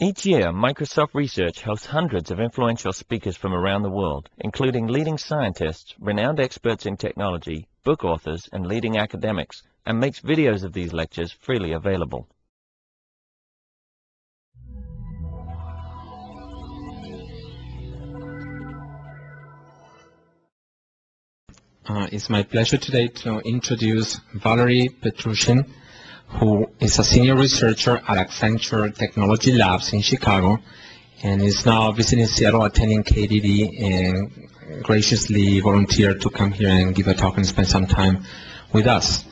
Each year, Microsoft Research hosts hundreds of influential speakers from around the world, including leading scientists, renowned experts in technology, book authors, and leading academics, and makes videos of these lectures freely available. Uh, it's my pleasure today to introduce Valerie Petrushin, who is a senior researcher at Accenture Technology Labs in Chicago and is now visiting Seattle attending KDD and graciously volunteered to come here and give a talk and spend some time with us.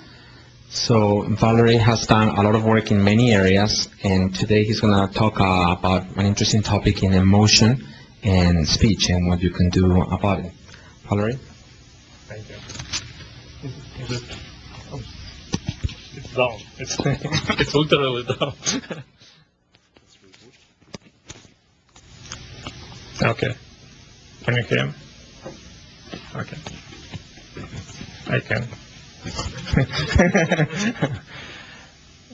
So Valerie has done a lot of work in many areas and today he's going to talk uh, about an interesting topic in emotion and speech and what you can do about it. Valerie? Thank you. Is, is it, oh, it's down. It's, it's literally down. okay. Can you hear me? Okay. I can.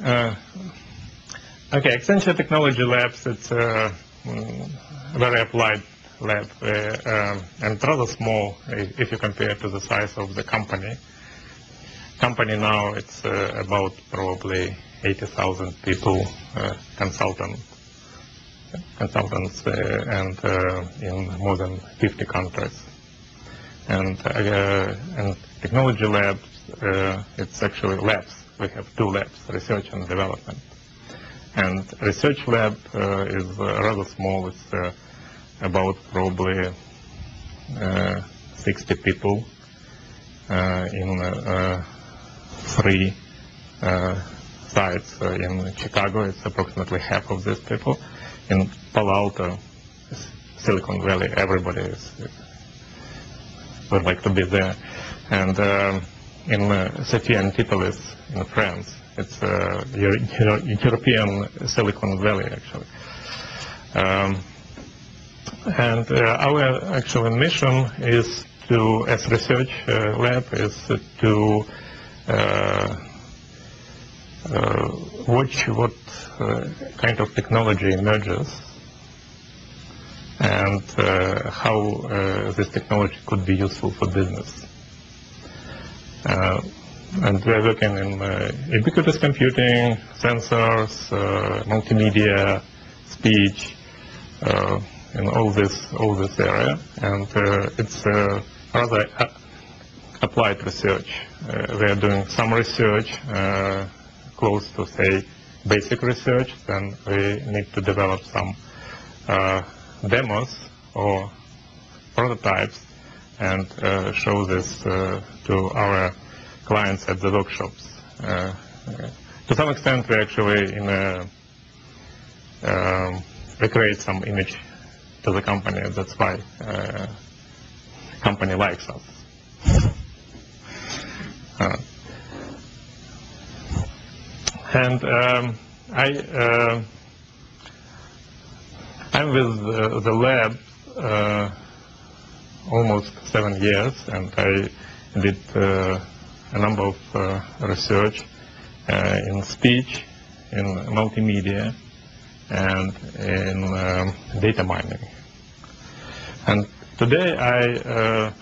uh, okay, Accenture Technology Labs, it's a mm, very applied lab uh, um, and rather small if if you compare to the size of the company. Company now it's uh, about probably 80,000 people, uh, consultant, consultants, uh, and in more than 50 countries. And and technology labs, it's actually labs. We have two labs, research and development. And research lab uh, is uh, rather small. It's uh, about probably uh, 60 people in three uh, sites. Uh, in Chicago, it's approximately half of these people. In Palo Alto, Silicon Valley, everybody is, would like to be there. And um, in uh, Sophia Antipolis in France, it's uh, Euro- Euro- European Silicon Valley actually. Um, and uh, our actual mission is to, as research uh, lab, is to watch what uh, kind of technology emerges and uh, how uh, this technology could be useful for business. Uh, and we're working in uh, ubiquitous computing, sensors, uh, multimedia, speech, uh, in all this all this area, and uh, it's uh, rather applied research. Uh, we are doing some research uh, close to say basic research. Then we need to develop some uh, demos or prototypes and uh, show this uh, to our clients at the workshops. Uh, to some extent, we actually in a um, we create some image to the company. That's why company likes us. Uh, and um, I uh, I'm with the lab uh, almost seven years, and I did a number of research in speech, in multimedia, and in um, data mining. And today I, uh,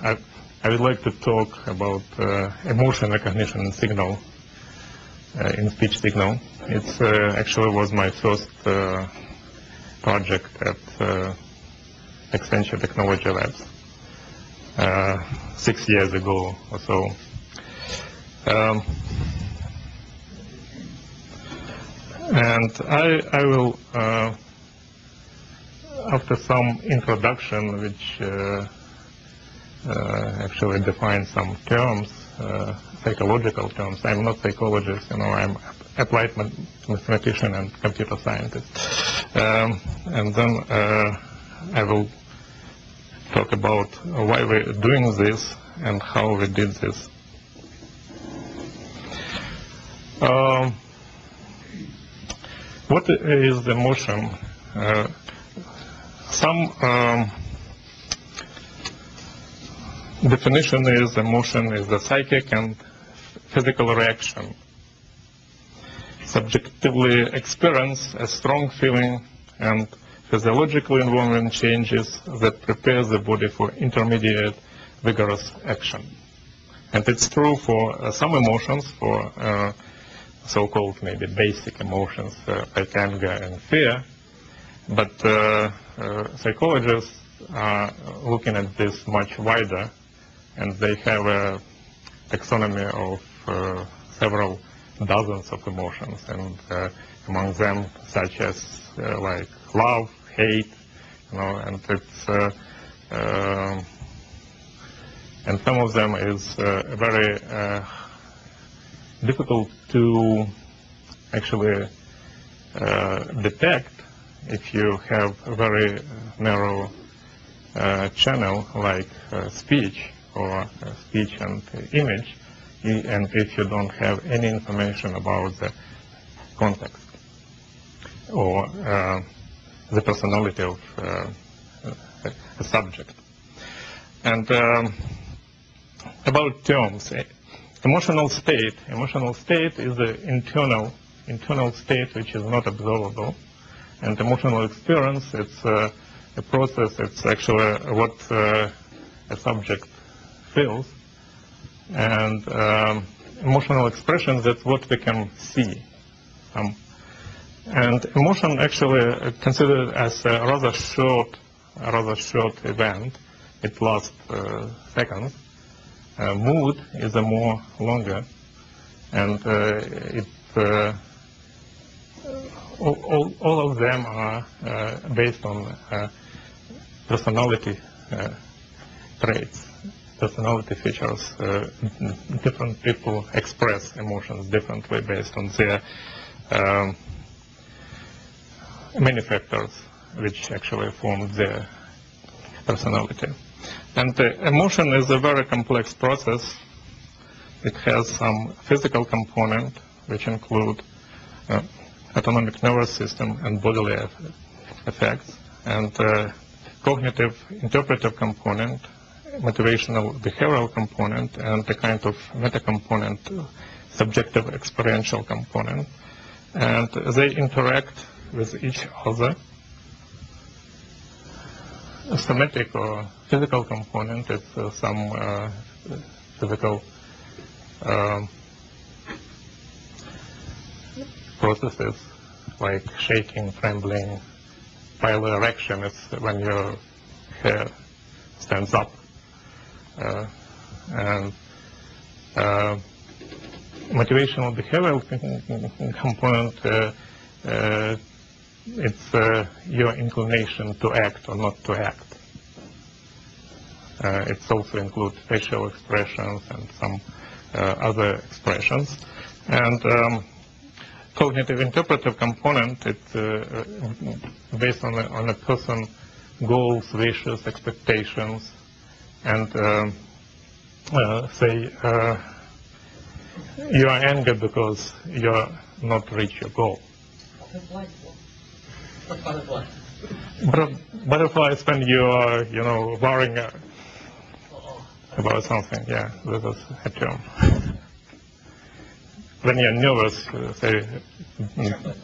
I, would like to talk about uh, emotion recognition signal uh, in speech signal. It uh, actually was my first uh, project at uh, Accenture Technology Labs uh, six years ago or so. Um, and I, I will, after some introduction, which actually defines some terms, uh, psychological terms. I'm not psychologist, you know, I'm applied mathematician and computer scientist. Um, and then uh, I will talk about why we're doing this and how we did this. Um, what is emotion? Uh, some um, definition is emotion is the psychic and physical reaction. Subjectively experience a strong feeling and physiological environment changes that prepare the body for intermediate vigorous action. And it's true for uh, some emotions, for uh, so-called maybe basic emotions uh, like anger and fear, but uh, uh, psychologists are looking at this much wider, and they have a taxonomy of uh, several dozens of emotions, and uh, among them such as uh, like love, hate, you know, and it's uh, uh, and some of them is uh, very difficult to actually detect if you have a very narrow channel like speech or uh, speech and image, and if you don't have any information about the context or uh, the personality of uh, a- subject. And um, about terms, emotional state. Emotional state is an internal internal state which is not observable, and emotional experience it's uh, a process. It's actually what uh, a subject feels, and um, emotional expression that's what we can see. Um, and emotion actually considered as a rather short, a rather short event. It lasts uh, seconds. Uh, mood is a more longer, and uh, it uh, all, all, all of them are uh, based on uh, personality traits, personality features. Uh, different people express emotions differently based on their um, many factors which actually form their personality. And emotion is a very complex process. It has some physical component, which include uh, autonomic nervous system and bodily effects, and uh, cognitive interpretive component, motivational behavioral component, and a kind of meta component, subjective experiential component. And they interact with each other a somatic or physical component is uh, some uh, physical um, processes like shaking, trembling. Piloerection is when your hair stands up. Uh, and uh, motivational behavioral component uh, uh, it's your inclination to act or not to act. It also includes facial expressions and some other expressions. And um, cognitive interpretive component, it's based on a, on a person goals, wishes, expectations, and um, say uh, you are angry because you are not reach your goal. Butterfly. But- Butterflies when you are, you know, worrying about something. Yeah, that is a term. When you're nervous, uh, say, mm,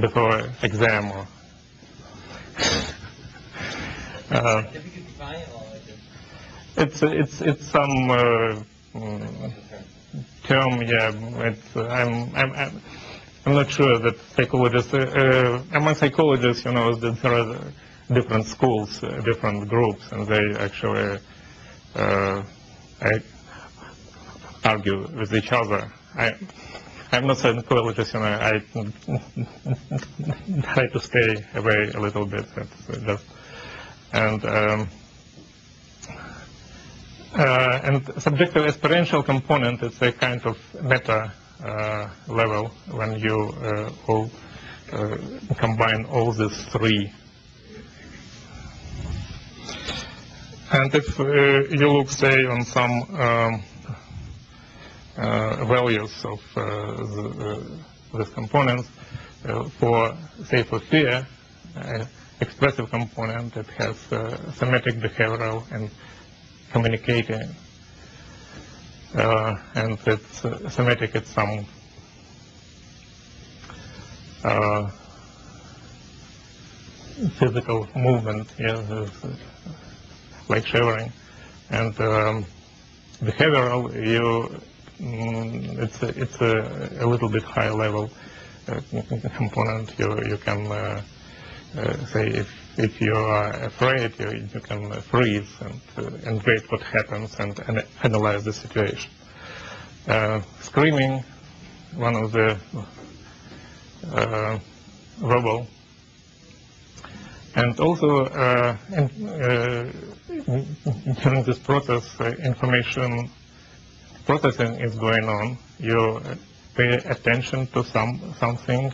before exam or. Uh, If you could define it all, like this. It's it's it's some uh, term. Yeah, it's, I'm I'm. I'm not sure that psychologists, uh, uh, among psychologists, you know, there are different schools, uh, different groups, and they actually uh, argue with each other. I, I'm not a psychologist, you know, I try to stay away a little bit. Just, and um, uh, and subjective experiential component is a kind of meta uh, level when you uh, all uh, combine all these three. And if uh, you look, say, on some um, uh, values of the, these components, for, say, for fear, expressive component, it has somatic behavioral and communicating uh, and it's uh, somatic it's some uh, physical movement, yeah, like shivering. And um, behavioral, you, mm, it's a, it's a, a little bit higher level uh, component. You you can uh, uh, say if if you are afraid, you, you can freeze and uh, and wait what happens and, and analyze the situation. Uh, screaming, one of the uh, verbal and also, uh, in, uh, during this process, uh, information processing is going on. You pay attention to some something,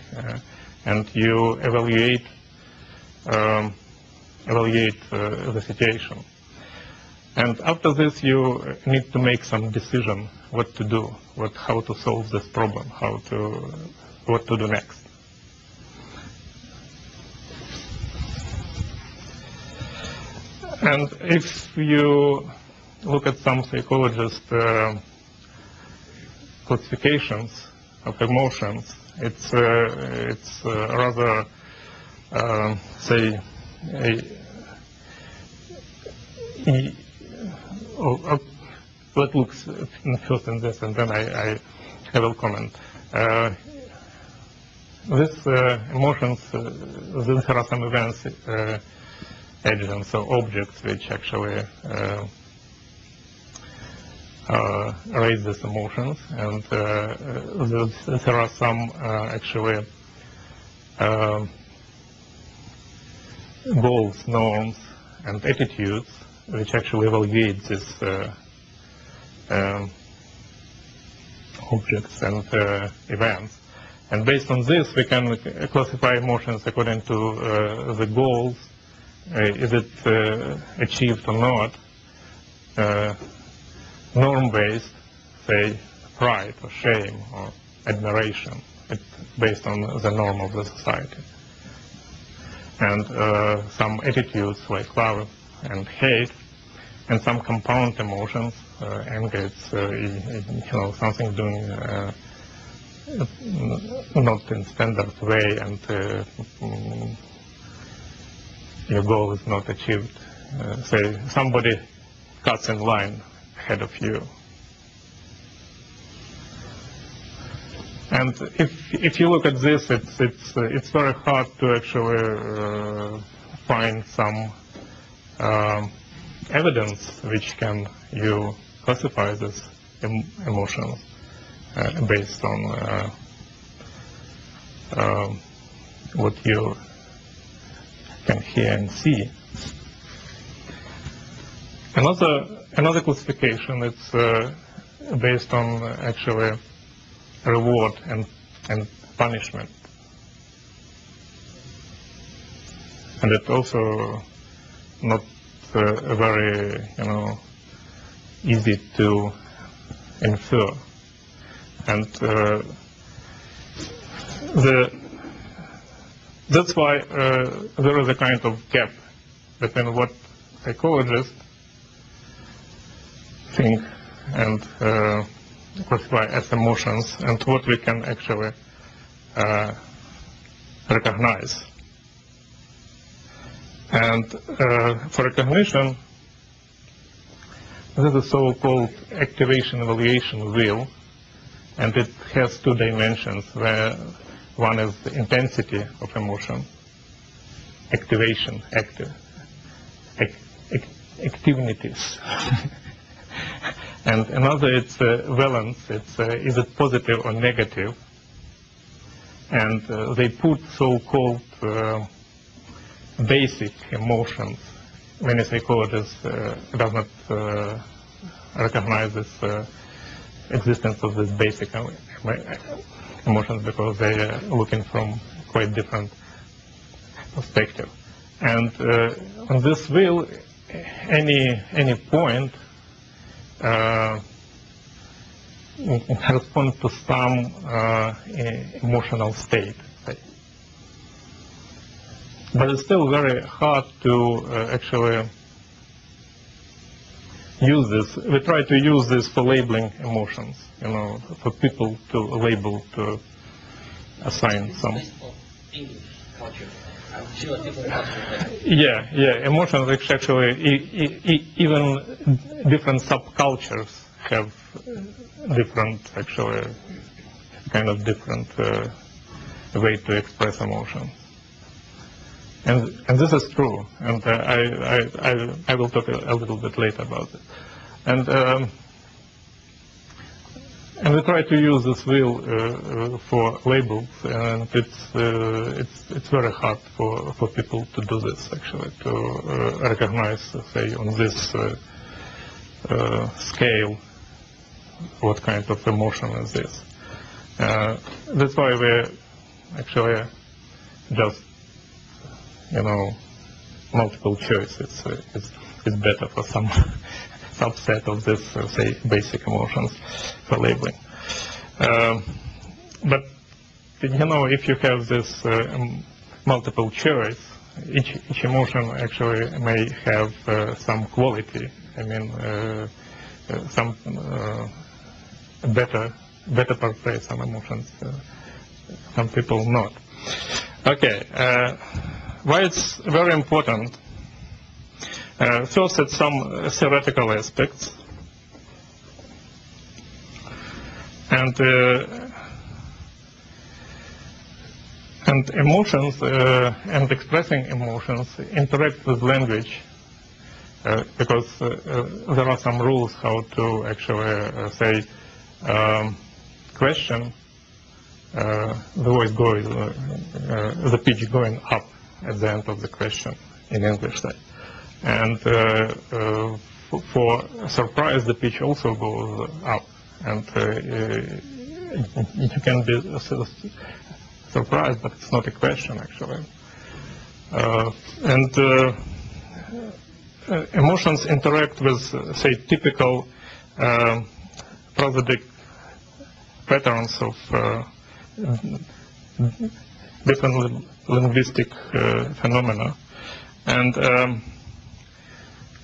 and you evaluate um, evaluate uh, the situation. And after this, you need to make some decision what to do, what how to solve this problem, how to what to do next. And if you look at some psychologist uh, classifications of emotions, it's uh, it's uh, rather uh, say e- oh, oh, first in this, and then I, I, I will comment. Uh, this uh, emotions, uh, these are some events. Agents or objects which actually uh, raise these emotions. And uh, there, there are some uh, actually goals, norms, and attitudes which actually evaluate these uh, um, objects and uh, events. And based on this, we can classify emotions according to uh, the goals, uh, is it uh, achieved or not, uh, norm-based, say, pride or shame or admiration, based on the norm of the society. And uh, some attitudes like love and hate, and some compound emotions, uh, anger, it's, uh, you know, something doing uh, not in standard way and uh, mm, your goal is not achieved. Say somebody cuts in line ahead of you. And if if you look at this, it's it's uh, it's very hard to actually uh, find some um, evidence which can you classify this em- emotions uh, based on uh, um, what you can hear and see. Another another classification it's uh, based on uh, actually reward and and punishment, and it's also not uh, very you know easy to infer, and uh, the that's why uh, there is a kind of gap between what psychologists think and uh, classify as emotions and what we can actually uh, recognize. And uh, for recognition, this is so-called activation evaluation wheel, and it has two dimensions where one is the intensity of emotion, activation, active, ac- ac- activities. and another it's uh, valence, it's uh, is it positive or negative. And uh, they put so-called basic emotions. Many psychologists uh, does not uh, recognize this uh, existence of this basic emotions because they are looking from quite different perspective. And on this wheel, any any point uh, corresponds to some uh, emotional state. But it's still very hard to uh, actually use this. We try to use this for labeling emotions, you know, for people to label, to assign some. English. culture. Yeah, yeah. Emotions actually, even different subcultures have different, actually, kind of different uh, way to express emotion. And and this is true. And uh, I, I I I will talk a, a little bit later about it. And um, and we try to use this wheel uh, uh, for labels, and it's uh, it's it's very hard for for people to do this actually to uh, recognize, say, on this scale, what kind of emotion is this. That's why we actually just you know multiple choice. It's it's it's better for some subset of this, uh, say, basic emotions for labeling. Um, but you know, if you have this uh, multiple choice, each each emotion actually may have uh, some quality. I mean, some better better portray some emotions. Uh, some people not. Okay. Uh, why it's very important uh, first, at some uh, theoretical aspects, and uh, and emotions uh, and expressing emotions interact with language uh, because uh, there are some rules how to actually say um, question the voice uh, the pitch going up at the end of the question in English side and uh, uh, for surprise the pitch also goes up. And uh, uh, you can be su- surprised but it's not a question actually. Uh, and uh, uh, emotions interact with uh, say typical um prosodic patterns of uh, different linguistic uh, phenomena. And um,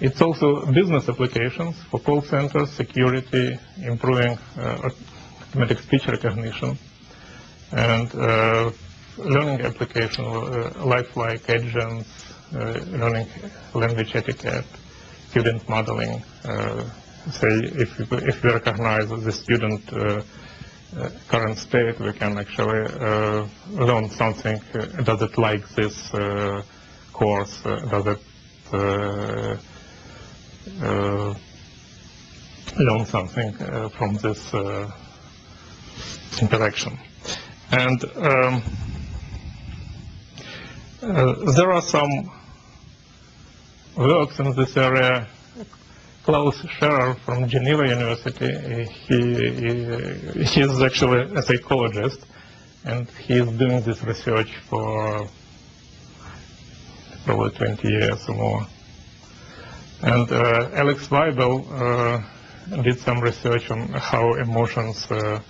it's also business applications for call centers, security, improving uh, automatic speech recognition, and uh, learning application, uh, lifelike agents, learning language etiquette, student modeling. Say if we, if we recognize the student uh, current state, we can actually uh, learn something. Does it like this course? Does it learn something uh, from this uh, interaction. And um, uh, there are some works in this area. Klaus Scherer from Geneva University, he, he, he is actually a psychologist, and he is doing this research for probably 20 years or more. And uh, Alex Waibel uh, did some research on how emotions uh,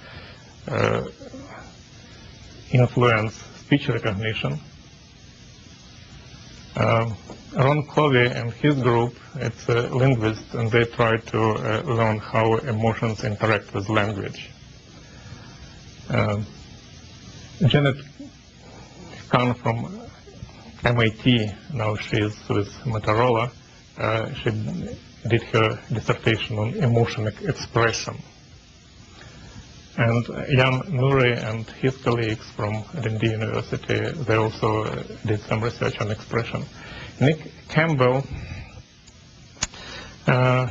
influence speech recognition. Um, Ron Covey and his group, it's a linguist, and they try to uh, learn how emotions interact with language. Um, Janet Cahn from MIT, now she is with Motorola, she did her dissertation on emotion expression. And Iain Murray and his colleagues from Dundee University, they also uh, did some research on expression. Nick Campbell, uh,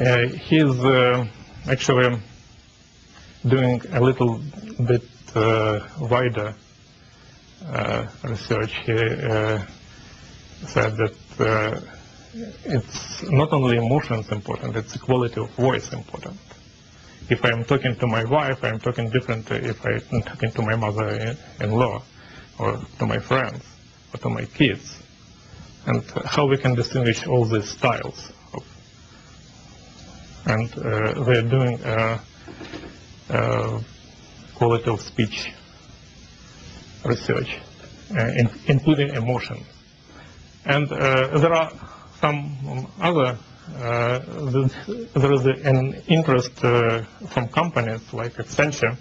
uh, he's uh, actually doing a little bit uh, wider uh, research. He uh, said that uh, it's not only emotions important, it's the quality of voice important. If I'm talking to my wife, I'm talking different if I'm talking to my mother-in-law or to my friends or to my kids. And how we can distinguish all these styles. And uh, they're doing uh, uh, quality of speech research, uh, in, including emotion. And uh, there are some other, uh, there is an interest uh, from companies like Accenture.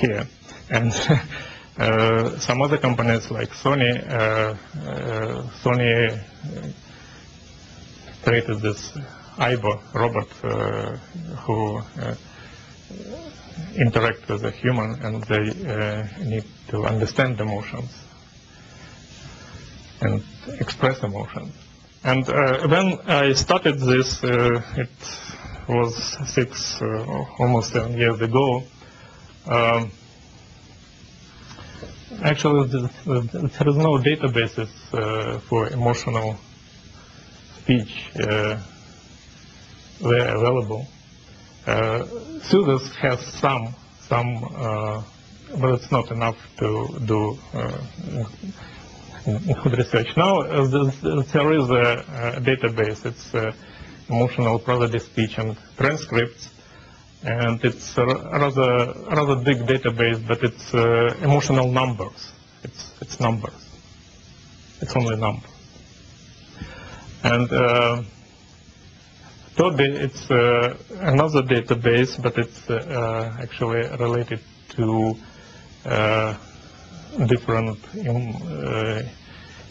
here. And uh, some other companies like Sony, uh, uh, Sony created this Aibo robot who uh, interact with a human and they need to understand emotions and express emotion. And uh, when I started this, uh, it was six, uh, almost seven years ago. Um, actually, the- the- there is no databases uh, for emotional speech uh, were available. Uh, Sudas has some, some, uh, but it's not enough to do research. Now there is a, a database. It's uh, emotional prosody speech and transcripts, and it's a rather rather big database, but it's uh, emotional numbers. It's it's numbers. It's only numbers. And uh, ToBI, it's uh, another database, but it's uh, actually related to uh, different um, uh,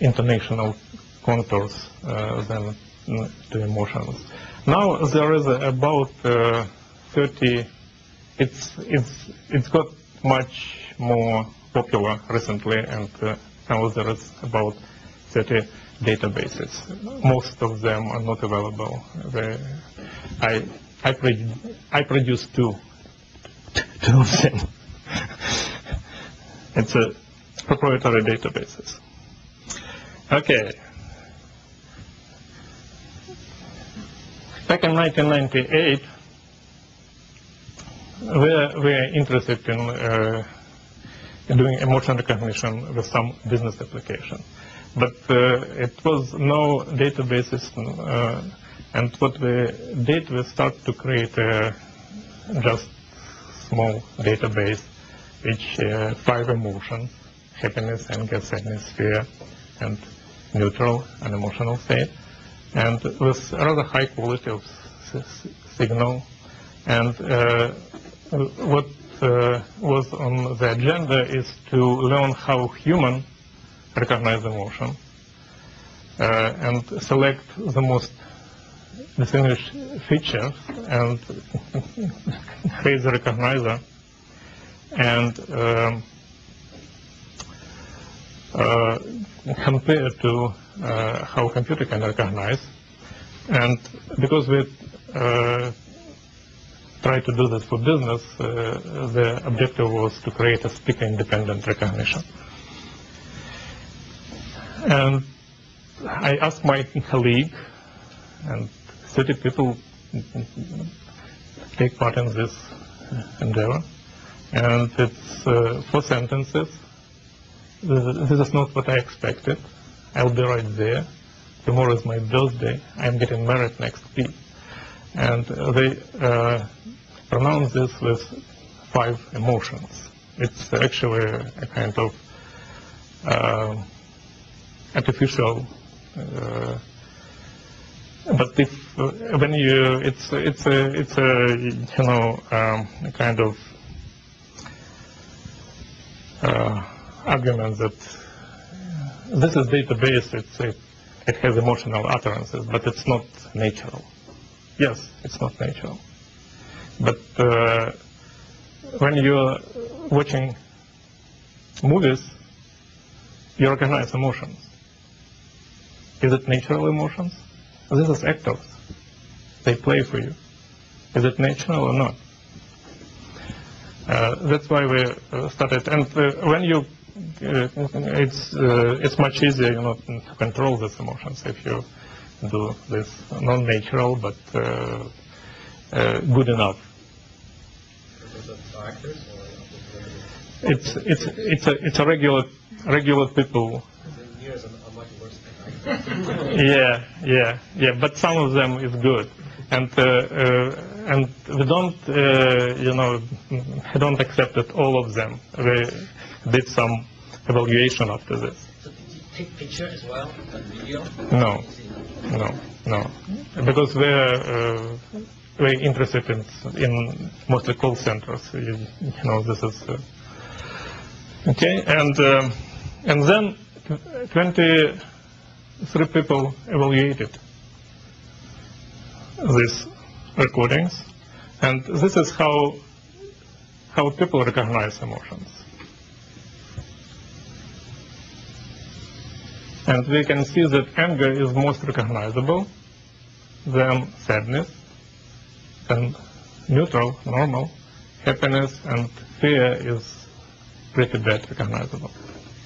intonational contours uh, than to emotions. Now there is about uh, 30. It's it's it's got much more popular recently, and uh, now there is about 30 databases. Most of them are not available. They, I I, I produced two two of them. it's a proprietary databases. Okay. Back in 1998, we were, interested in, uh, doing emotion recognition with some business application. But uh, it was no databases, uh, and what we did, we started to create a just small database which uh, five emotions, happiness, anger, sadness, fear, and neutral and emotional state, and with rather high quality of signal. And uh, what uh, was on the agenda is to learn how human recognize emotion uh, and select the most distinguished features and create the recognizer and um, uh, compare to uh, how computer can recognize. And because we uh, try to do this for business, uh, the objective was to create a speaker-independent recognition. And I asked my colleague, and 30 people take part in this endeavor, and it's uh, four sentences. This is not what I expected. I'll be right there. Tomorrow is my birthday. I'm getting married next week. And they uh, pronounce this with five emotions. It's actually a kind of uh, artificial. Uh, but if when you, it's it's a it's a you know um, a kind of uh, argument that this is database. It's it, it has emotional utterances, but it's not natural. Yes, it's not natural. But uh, when you're watching movies, you recognize emotions. Is it natural emotions? This is actors. They play for you. Is it natural or not? Uh, that's why we uh, started. And uh, when you, it's uh, it's much easier, you know, to control these emotions if you do this non-natural but uh, uh, good enough. Was it actors or? It's it's it's a it's a regular regular people. Years, I'm, I'm much worse than actors. Yeah, yeah, yeah. But some of them is good, and uh, uh, and we don't, uh, you know, don't accept that all of them. We did some evaluation after this. So did you take picture as well, and video? No, no, no, because we're uh, very interested in in mostly call centers. You, you know, this is uh, Okay, and um, and then 23 people evaluated these recordings, and this is how how people recognize emotions. And we can see that anger is most recognizable, then sadness, then neutral, normal, happiness, and fear is pretty bad recognizable.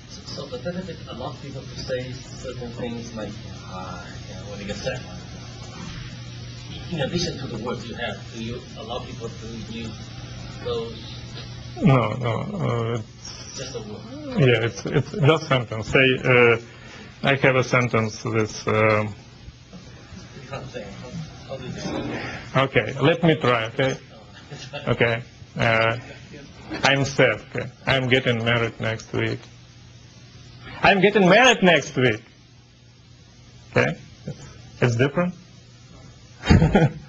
So the benefit allows people to say certain things like, ah, you know, when they get sad. In addition to the words you have, do you allow people to use those, No, no, uh, it's, just a word? yeah, it's, it's just sentence. Say, uh, I have a sentence with, You can't say, how, how do you describe it? okay, let me try, okay? Okay. Uh, I'm sad. Okay. I'm getting married next week. I'm getting married next week. Okay. It's, it's different.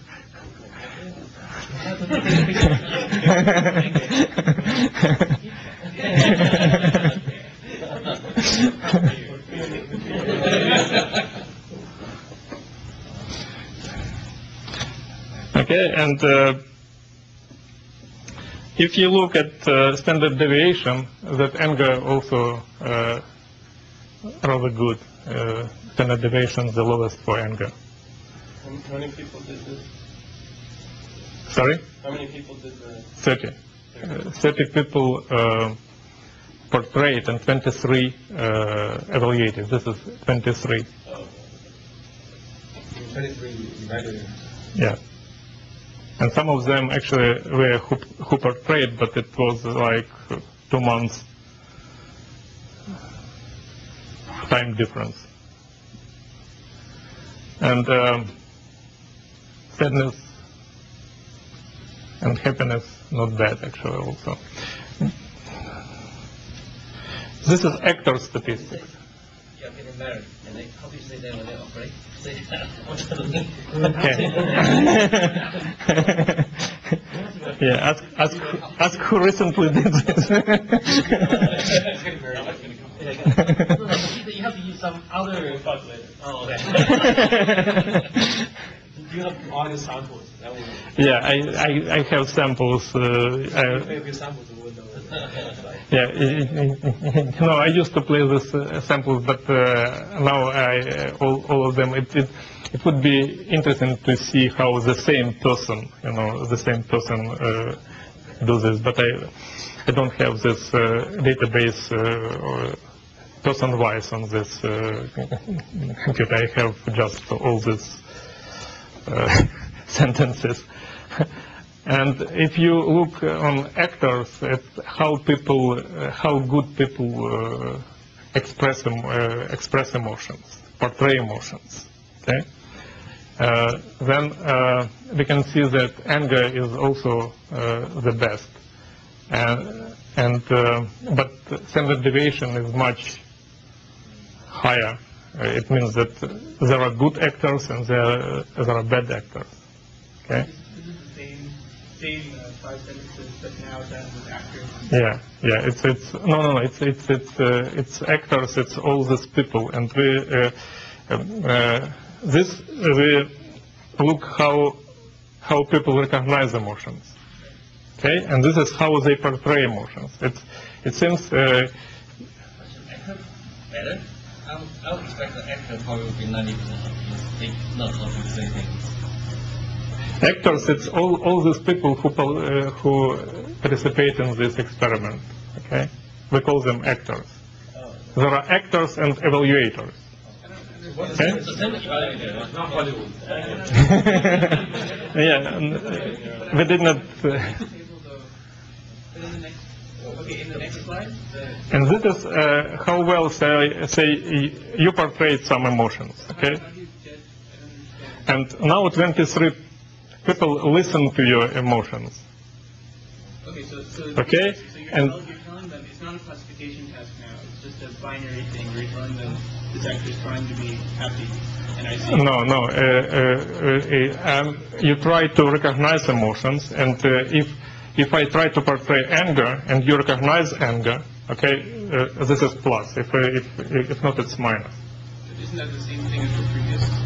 okay, and uh, if you look at uh, standard deviation, that anger also uh, rather good. Uh, standard deviation is the lowest for anger. How many people did this? Sorry, How many people did the? 30. Uh, 30 people uh, portrayed and 23 uh, evaluated. This is 23. Oh, Twenty-three evaluated. Yeah. And some of them actually were who, who portrayed, but it was like two months time difference. And um, sadness and happiness, not bad actually also. This is actor statistics. You're getting married, and they, how do you say that when they're afraid? Say. Okay. yeah, ask, ask, ask who recently did this. You have to use some other. Oh, okay. You have audio samples. Yeah, I, I, I have samples. Uh, I, Yeah, no, I used to play this uh, samples, but uh, now I, uh, all, all of them, it, it, it would be interesting to see how the same person, you know, the same person uh, this, but I, I don't have this uh, database uh, or person-wise on this computer. I have just all these sentences. And if you look on actors, at how people, uh, how good people uh, express uh, express emotions, portray emotions, okay, uh, then uh, we can see that anger is also uh, the best. And, uh, but standard deviation is much higher. Uh, it means that there are good actors and there, there are bad actors. Okay. This is the same, same uh, five sentences, but now done with actors. Yeah, yeah. It's it's no no no. It's it's it's uh, it's actors. It's all these people, and we uh, um, uh, this we look how how people recognize emotions. Okay, and this is how they portray emotions. It it seems uh, better? I would, I would expect the actor probably would be ninety percent of his not of his say things. Actors. It's all all these people who uh, who participate in this experiment. Okay, we call them actors. There are actors and evaluators. Okay. Yeah, uh, we did not. Uh, okay, slide, And this is uh, how well, say, say you portrayed some emotions, okay? And now 23 people listen to your emotions, Okay, so, so. Okay, So you're, and- you're telling them, it's not a classification task now, it's just a binary thing, you're telling them, this actor is trying to be happy, and I see. No, no. Uh, uh, uh, um, you try to recognize emotions, and uh, if if I try to portray anger and you recognize anger, Okay, uh, this is plus. If, uh, if, if not, it's minus. Isn't that the same thing as the previous?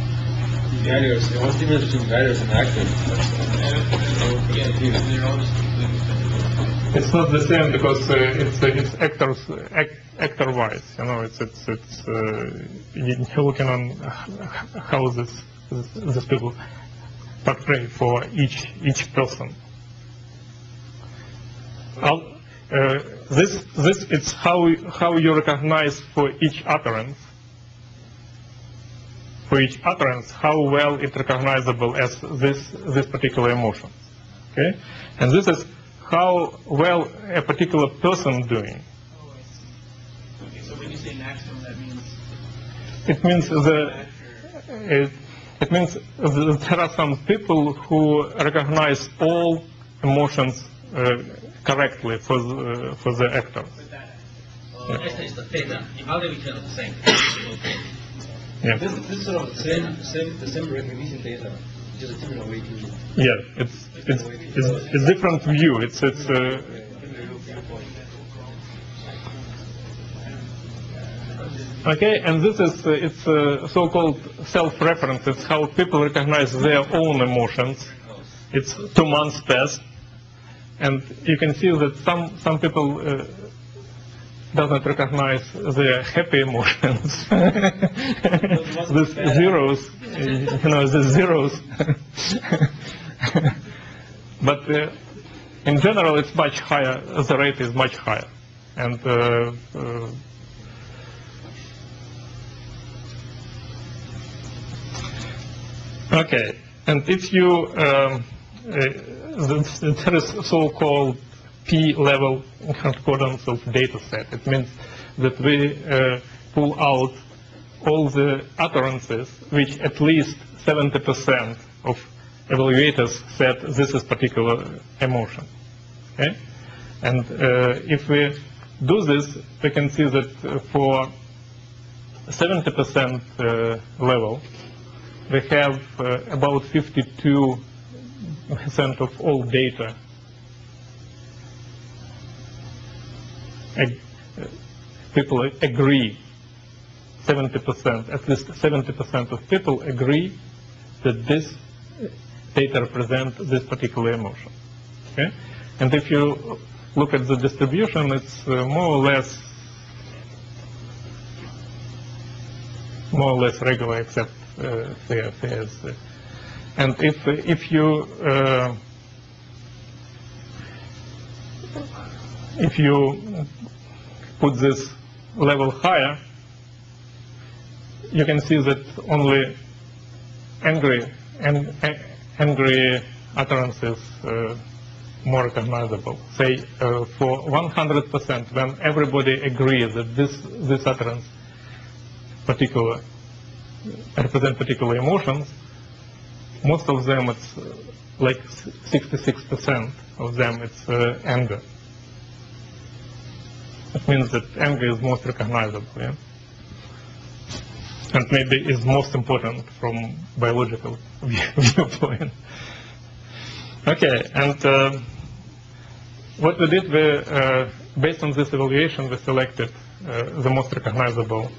Between and different. It's not the same because uh, it's uh, it's actors act, actor wise. You know, it's it's it's uh, you- you're looking on how this this, this people portray for each each person. Uh, this this it's how how you recognize for each utterance. For each utterance, how well it recognizable as this this particular emotion. Okay, and this is how well a particular person doing. Oh, Okay, so when you say maximum, that means It means the it, it means that there are some people who recognize all emotions uh, correctly for the, for the actor. with that. Uh, Esther is the theta. In other we cannot the same. Yeah, This, this is sort of the same, same, the same recognition data, just a different way to use it. yeah, it's it's it's, it's different view. It's it's uh, okay, and this is uh, it's uh, so-called self-reference. It's how people recognize their own emotions. It's two months past, and you can see that some some people uh, doesn't recognize the happy emotions. These zeros, you know, the zeros. but uh, in general, it's much higher. The rate is much higher, and. Uh, uh, Okay, and if you, um, uh, the- there is so-called P-level concordance of data set. It means that we uh, pull out all the utterances which at least 70% of evaluators said this is particular emotion. Okay? And uh, if we do this, we can see that for 70% uh, level, we have uh, about 52% of all data. Ag- people agree, 70%, at least 70% of people agree that this data represent this particular emotion. Okay? And if you look at the distribution, it's uh, more or less more or less regular, except uh, fairs. uh, And if if you uh, if you put this level higher, you can see that only angry and angry utterances uh, more recognizable. Say uh, for 100%, when everybody agrees that this this utterance particular represent particular emotions, most of them it's uh, like 66% of them it's uh, anger. It means that anger is most recognizable, yeah? And maybe is most important from biological viewpoint. Okay, and uh, what we did, we, uh, based on this evaluation, we selected uh, the most recognizable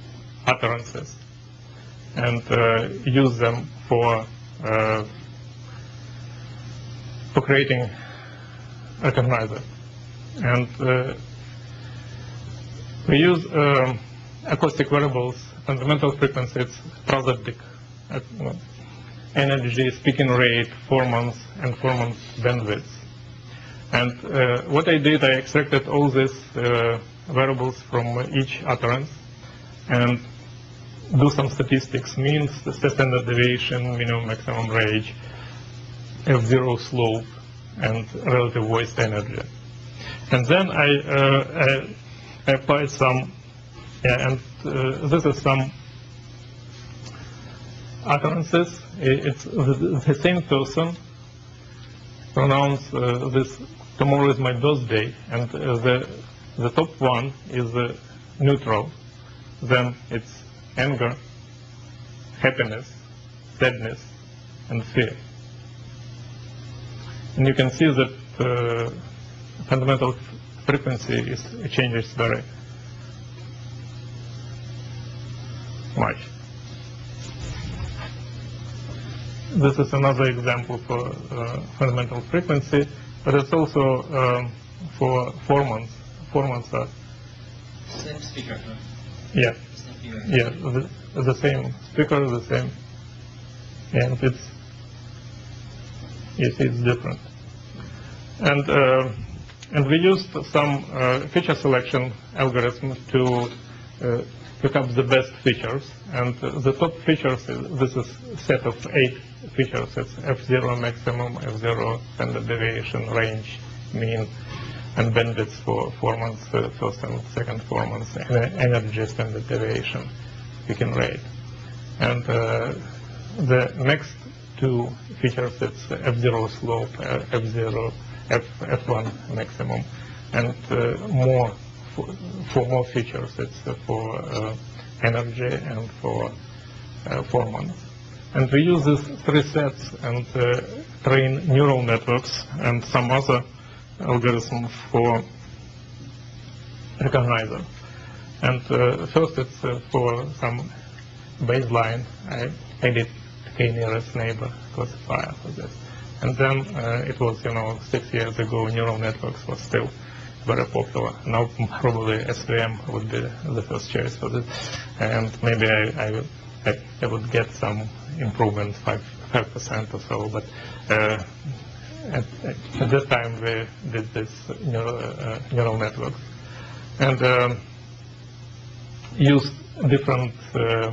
utterances and uh, use them for uh, for creating recognizer. And uh, we use um, acoustic variables, fundamental frequencies, prosodic, uh, energy, speaking rate, formants, and formant bandwidth. And uh, what I did, I extracted all these uh, variables from each utterance and do some statistics, means, standard deviation, minimum maximum range, F0 slope, and relative voice energy. And then I, uh, I applied some, yeah, and uh, this is some utterances. It's the, same person pronounce uh, this, tomorrow is my birthday, and uh, the, the top one is uh, neutral. Then it's anger, happiness, sadness, and fear. And you can see that uh, fundamental frequency is, changes very much. This is another example for uh, fundamental frequency, but it's also um, for months. Four are, Same speaker, huh? yeah, speaker. yeah, the, the same speaker, the same, and it's, yes, it's different. And, uh, and we used some uh, feature selection algorithm to uh, pick up the best features. And uh, the top features, is, this is a set of eight features. It's F0 maximum, F0 standard deviation, range, mean, and bandwidth for formants, uh, first and second formants, energy standard deviation we can rate. And uh, the next two features, it's F0 slope, uh, F0, F, F1 maximum, and uh, more for, for more features, it's uh, for uh, energy and for formants. And we use these three sets and train neural networks and some other algorithms for recognizer. And uh, first it's uh, for some baseline. I edit k nearest neighbor classifier for this. And then uh, it was, you know, six years ago, neural networks was still very popular. Now probably SVM would be the first choice for this. And maybe I, I, would, I, I would get some improvement, 5, 5% or so. But uh, at, at that time we did this neural, uh, neural networks. And um, used different uh,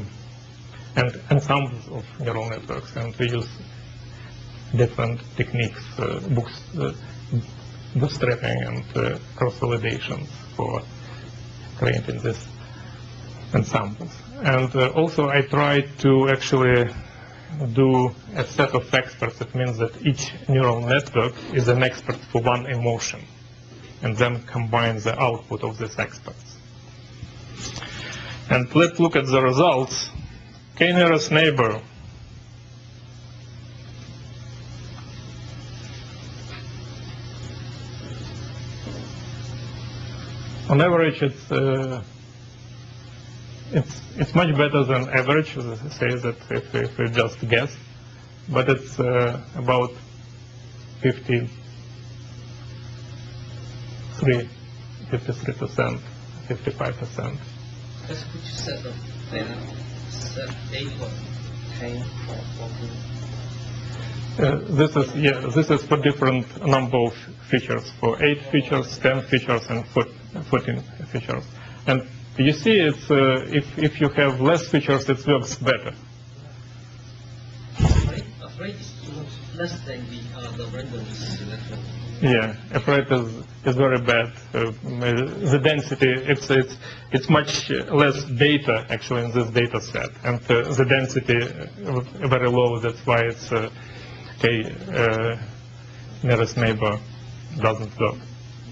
and ensembles of neural networks, and we use different techniques, uh, books, uh, bootstrapping and uh, cross-validations for creating these ensembles. And also I tried to actually do a set of experts. It means that each neural network is an expert for one emotion, and then combine the output of these experts. And let's look at the results. K-nearest neighbor. on average, it's uh, it's it's much better than average. Say that if, if we just guess, but it's uh, about 53 percent, 55 percent. That's what you said. Then, uh, this is yeah. This is for different number of features. For eight features, ten features, and 14 floating features. And you see, it's, uh, if, if you have less features, it works better. Afraid, afraid is less than the, uh, the Yeah, afraid is, is very bad. Uh, the density, it's, it's, it's much less data, actually, in this data set. And uh, the density uh, very low, that's why it's uh, okay, nearest neighbor doesn't work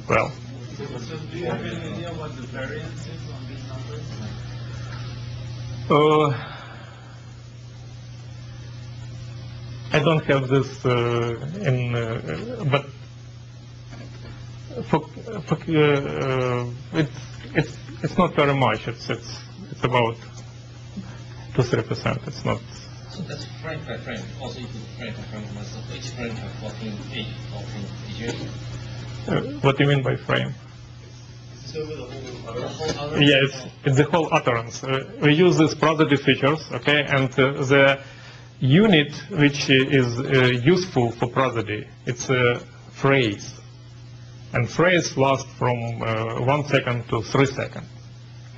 well. So do you have any idea what the variance is on these numbers? Uh, I don't have this uh, in, uh, but for, for uh, uh, it's it's it's not very much. It's it's it's about two three percent. It's not. So that's frame by frame. Also, you could frame by frame myself. Each frame have 14, 8, 14. Did? Uh, what do you mean by frame? Is this over the whole? The whole other? Yeah, it's, it's the whole utterance. Uh, we use these prosody features, okay, and uh, the unit which is uh, useful for prosody, it's a phrase. And phrase lasts from uh, one second to three seconds,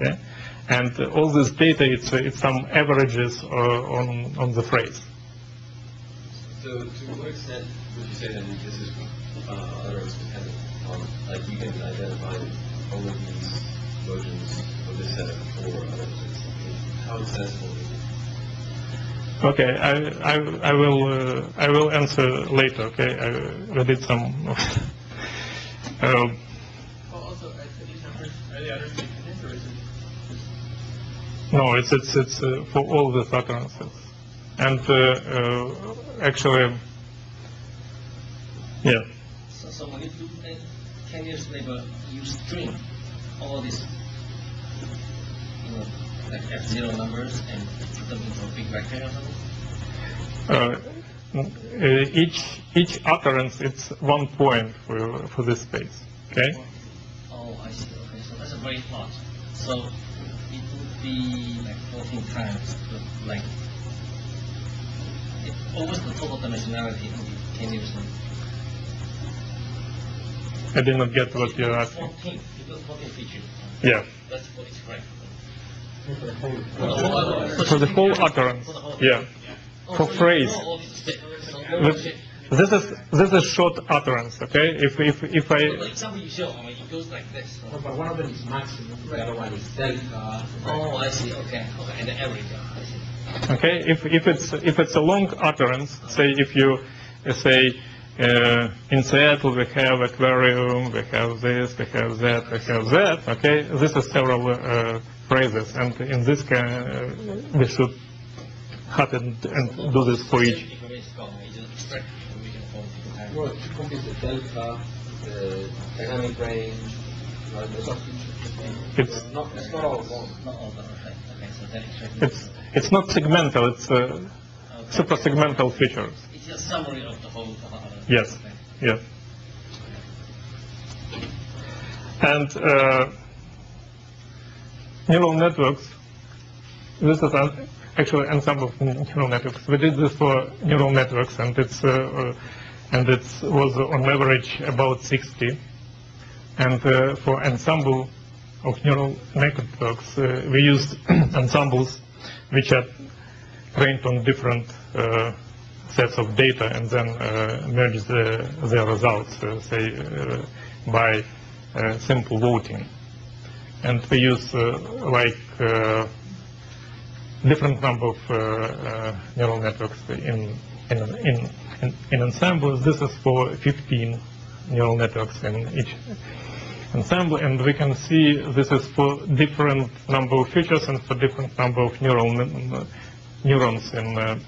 okay? And all this data, it's, uh, it's some averages uh, on, on the phrase. So to what extent would you say that this is utterance dependent on, like you can identify these of this set of four? How accessible is it? Okay, I, I, I will uh, I will answer later. Okay, I, I did some. uh, Well, also, are these numbers, are they utterance dependent or is it just No, it's it's it's uh, for all the utterances, and uh, uh, actually, yeah, So, so when you do, uh, 10 years later, you string all these, you know, like F0 numbers and put them into a big vector or something? Uh, each each utterance it's one point for for this space. Okay. Oh, I see. Okay, so that's a very lot. So it would be like 14 times, the- like, it, almost the total dimensionality 10 years later. I did not get what you're asking. 14, you got 14 features. Yeah. That's what is correct. For the whole utterance. Yeah. For phrase. With- This is this is short utterance. Okay. If if if The I example you show, I mean, it goes like this. No, but one of them is maximum, the other one is delta. Oh, I see, okay, okay, and the average, uh, I see. Okay, if, if it's if it's a long utterance, say if you uh, say uh, in Seattle we have aquarium, we have this, we have that, we have that. Okay, this is several uh, phrases, and in this ca- uh, we should cut and, and do this for each. Information column, you just extract information from different time. Well, it could the delta, the dynamic range, you know, those are features. It's Not, it's not all one. Not all the, okay, okay, so that extract. it's it's not segmental. It's uh, Okay. suprasegmental features. It's a summary of the whole. Yes. Yes. And uh, neural networks, this is an, actually ensemble of neural networks. We did this for neural networks, and it's uh, uh, and it was on average about 60. And uh, for ensemble of neural networks, uh, we used ensembles which are trained on different uh, sets of data and then uh, merge the, their results, uh, say, uh, by uh, simple voting. And we use uh, like uh, different number of neural networks in, in, in, in, in ensembles. This is for 15 neural networks in each ensemble, and we can see this is for different number of features and for different number of neural neurons in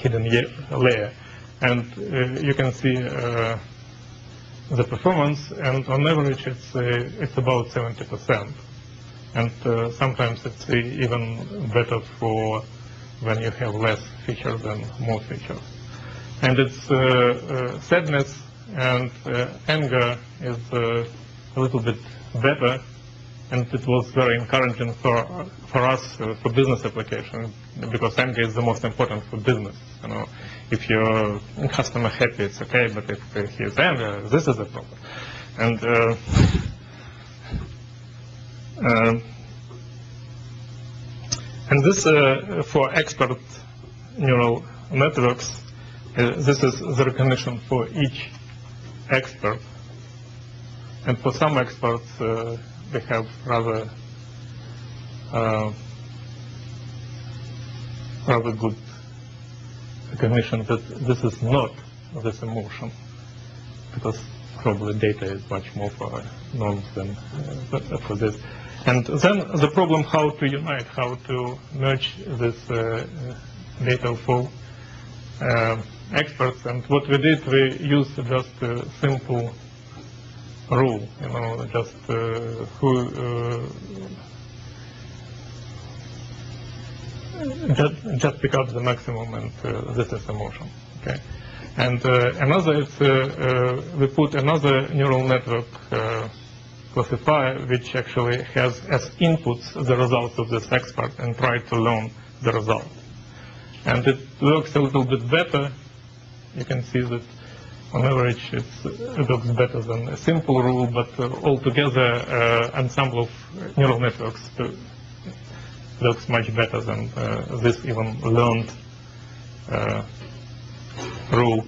hidden layer. And uh, you can see uh, the performance, and on average it's, uh, it's about 70%. And sometimes it's even better for when you have less features than more features. And its uh, uh, sadness and uh, anger is a little bit better, and it was very encouraging for for us uh, for business application because anger is the most important for business. You know, if your customer happy, it's okay, but if uh, he is angry, this is a problem. And uh, um, and this uh, for expert neural networks, uh, this is the recognition for each expert. And for some experts, uh, they have rather uh, rather good recognition that this is not this emotion, because probably data is much more for norms than uh, for this. And then the problem how to unite, how to merge this uh, data for uh, experts. And what we did, we used just a simple rule, you know, just uh, who uh, just, just pick up the maximum and uh, this is the motion. okay? And uh, another is uh, uh, we put another neural network uh, classifier which actually has as inputs the results of this expert and try to learn the result. And it works a little bit better. You can see that on average it looks better than a simple rule, but uh, altogether uh, ensemble of neural networks uh, works much better than this even learned rule.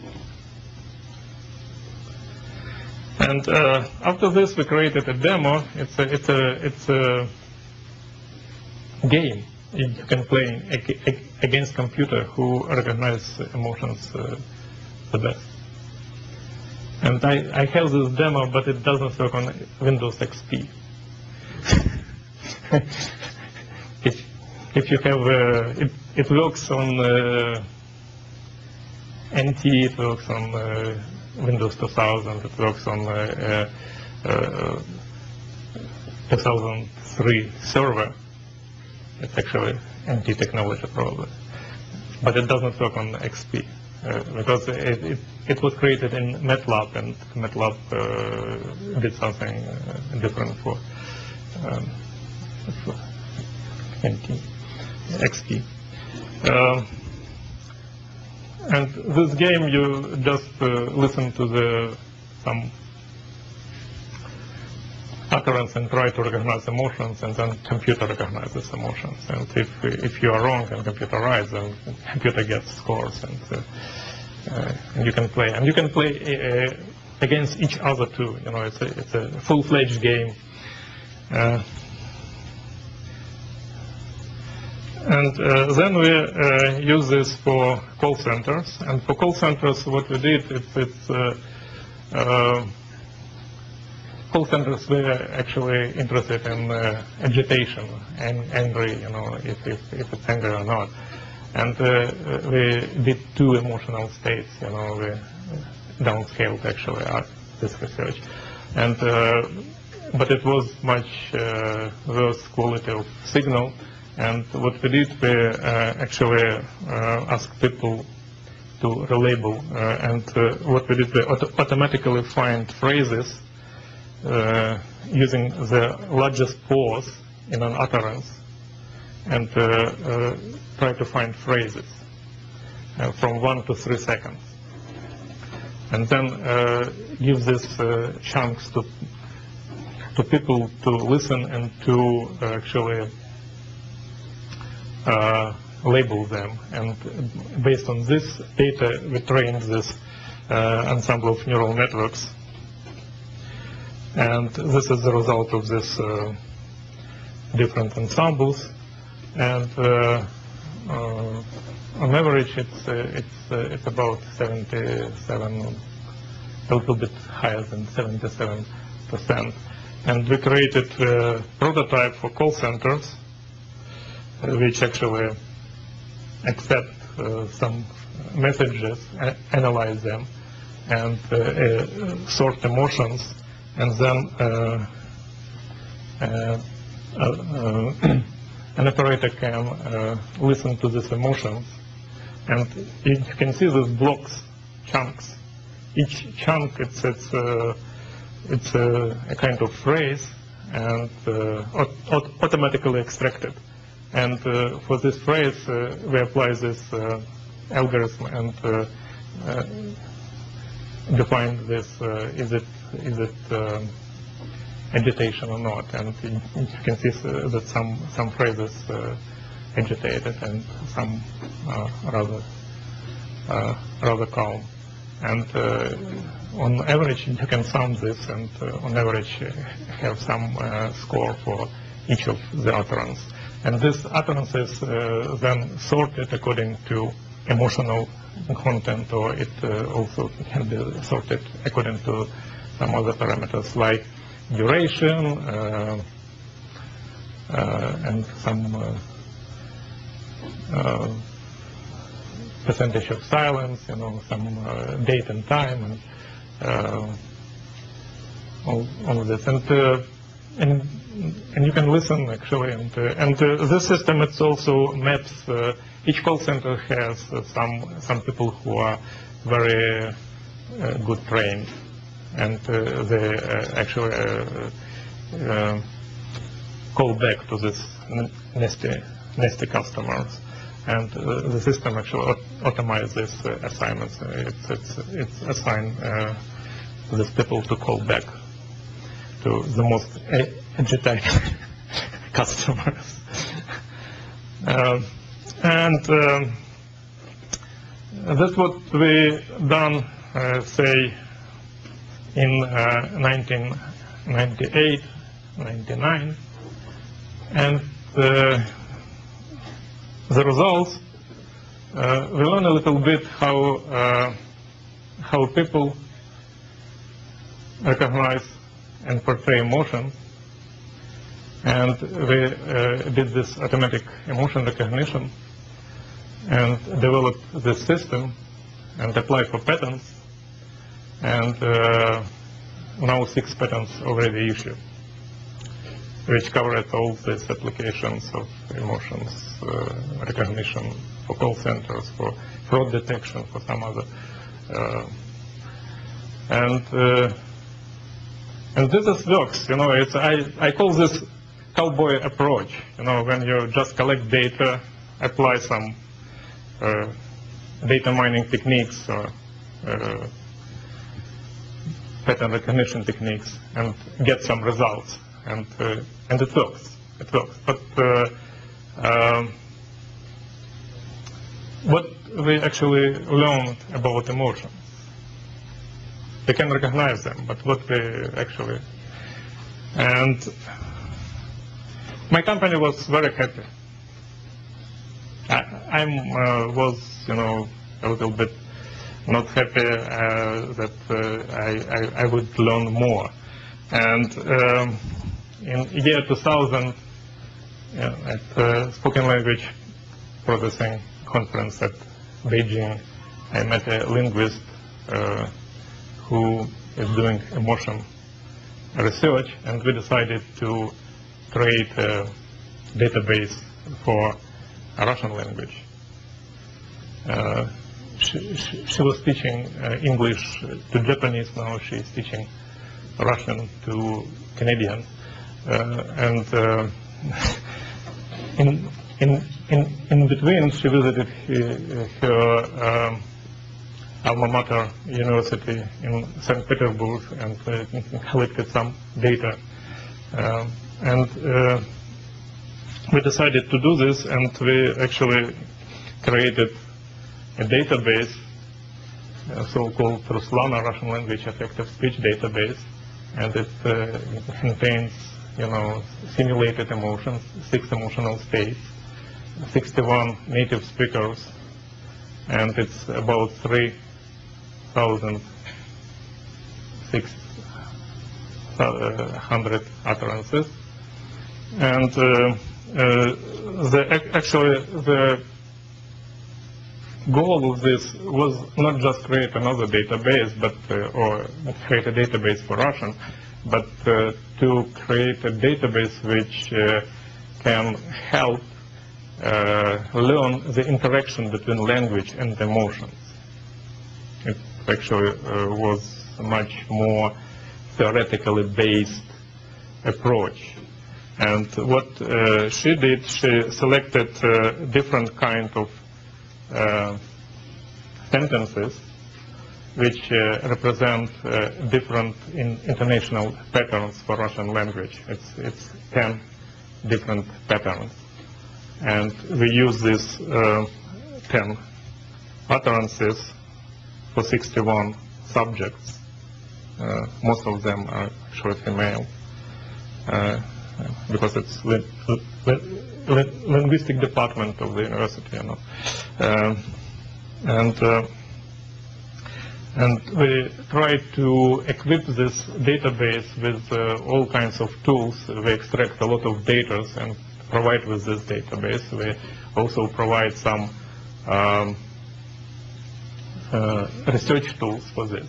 And uh, after this, we created a demo. It's a it's a it's a game you can play ag- ag- against computer who recognize emotions uh, the best. And I, I have this demo, but it doesn't work on Windows XP. if, if you have, uh, it, it works on uh, NT, it works on uh, Windows 2000, it works on uh, uh, uh, 2003 server. It's actually NT technology probably, but it doesn't work on XP uh, because it, it, it was created in MATLAB and MATLAB uh, did something uh, different for, um, for NT, XP. Um, and this game, you just uh, listen to the some utterance and try to recognize emotions, and then computer recognizes emotions. And if if you are wrong and computer right, then computer gets scores, and uh, uh, and you can play. And you can play uh, against each other too. You know, it's a it's a full-fledged game. Uh, and uh, then we uh, use this for call centers. And for call centers, what we did, it's, it's uh, uh, call centers were actually interested in uh, agitation and angry, you know, if, if, if it's angry or not. And uh, we did two emotional states, you know, we downscaled actually uh, this research. And, uh, but it was much uh, worse quality of signal. And what we did, we uh, actually uh, asked people to relabel. Uh, and uh, what we did, we auto automatically find phrases uh, using the largest pause in an utterance and uh, uh, try to find phrases uh, from one to three seconds. And then give these chunks to, to people to listen and to actually uh, label them. And based on this data, we trained this uh, ensemble of neural networks. And this is the result of this uh, different ensembles. And uh, uh, on average, it's uh, it's uh, it's about 77, a little bit higher than 77 percent. And we created a prototype for call centers, uh, which actually accept some messages, analyze them, and sort emotions, and then uh, uh, uh, uh, an operator can uh, listen to these emotions, and you can see these blocks, chunks. Each chunk, it's it's uh, it's a, a kind of phrase, and uh, aut- aut- automatically extracted. And uh, for this phrase, uh, we apply this uh, algorithm and define this: uh, is it is it um, agitation or not. And you can see uh, that some, some phrases uh, agitated and some rather, rather calm. And on average, you can sum this and on average have some score for each of the utterance. And these utterances uh, then sorted according to emotional content or it uh, also can be sorted according to some other parameters like duration uh, uh, and some uh, uh, percentage of silence, you know, some uh, date and time, and all, all of this. And, and and you can listen actually. And and this system it's also maps. Each call center has uh, some some people who are very uh, good trained, and uh, they actually uh, uh, call back to this nasty nasty customers. And uh, the system actually aut- automizes these uh, assignments. It's, it's, it's uh, these people to call back to the most agitated customers. Um, and um, that's what we done, uh, say, in uh, 1998, 99. And uh, the results, uh, we learn a little bit how, uh, how people recognize and portray emotions. And we uh, did this automatic emotion recognition and developed this system and applied for patents. And uh, now six patents already issued, which covered all these applications of emotions uh, recognition for call centers, for fraud detection, for some other. Uh, and uh, and this is works, you know, it's, I, I call this cowboy approach, you know, when you just collect data, apply some uh, data mining techniques or uh, pattern recognition techniques and get some results. And, uh, and it works. It works. But uh, um, what we actually learned about emotions, we can recognize them, but what we actually, and my company was very happy. I uh, was, you know, a little bit not happy uh, that uh, I, I, I would learn more. And um, in year 2000, yeah, at uh, spoken language processing conference at Beijing, I met a linguist uh, who is doing emotion research, and we decided to create a database for Russian language. Uh, she, she, she, was teaching uh, English to Japanese, now she's teaching Russian to Canadians. Uh, and uh, in, in, in, in between, she visited her um, alma mater university in St. Petersburg and uh, collected some data. Um, and uh, we decided to do this, and we actually created a database, a so-called Ruslana Russian language affective speech database, and it uh, contains, you know, simulated emotions, six emotional states, 61 native speakers, and it's about 3,600 utterances. And uh, uh, the, actually, the goal of this was not just create another database, but uh, or create a database for Russian, but to create a database which can help uh, learn the interaction between language and emotions. It actually uh, was a much more theoretically based approach. And what uh, she did, she selected different kind of uh, sentences which uh, represent uh, different in intonational patterns for Russian language. It's, it's 10 different patterns. And we use these 10 utterances for 61 subjects. Uh, most of them are actually female uh, because it's li li li linguistic department of the university, you know. Uh, and uh, and we try to equip this database with uh, all kinds of tools. We extract a lot of data and provide with this database. We also provide some um, uh, research tools for this.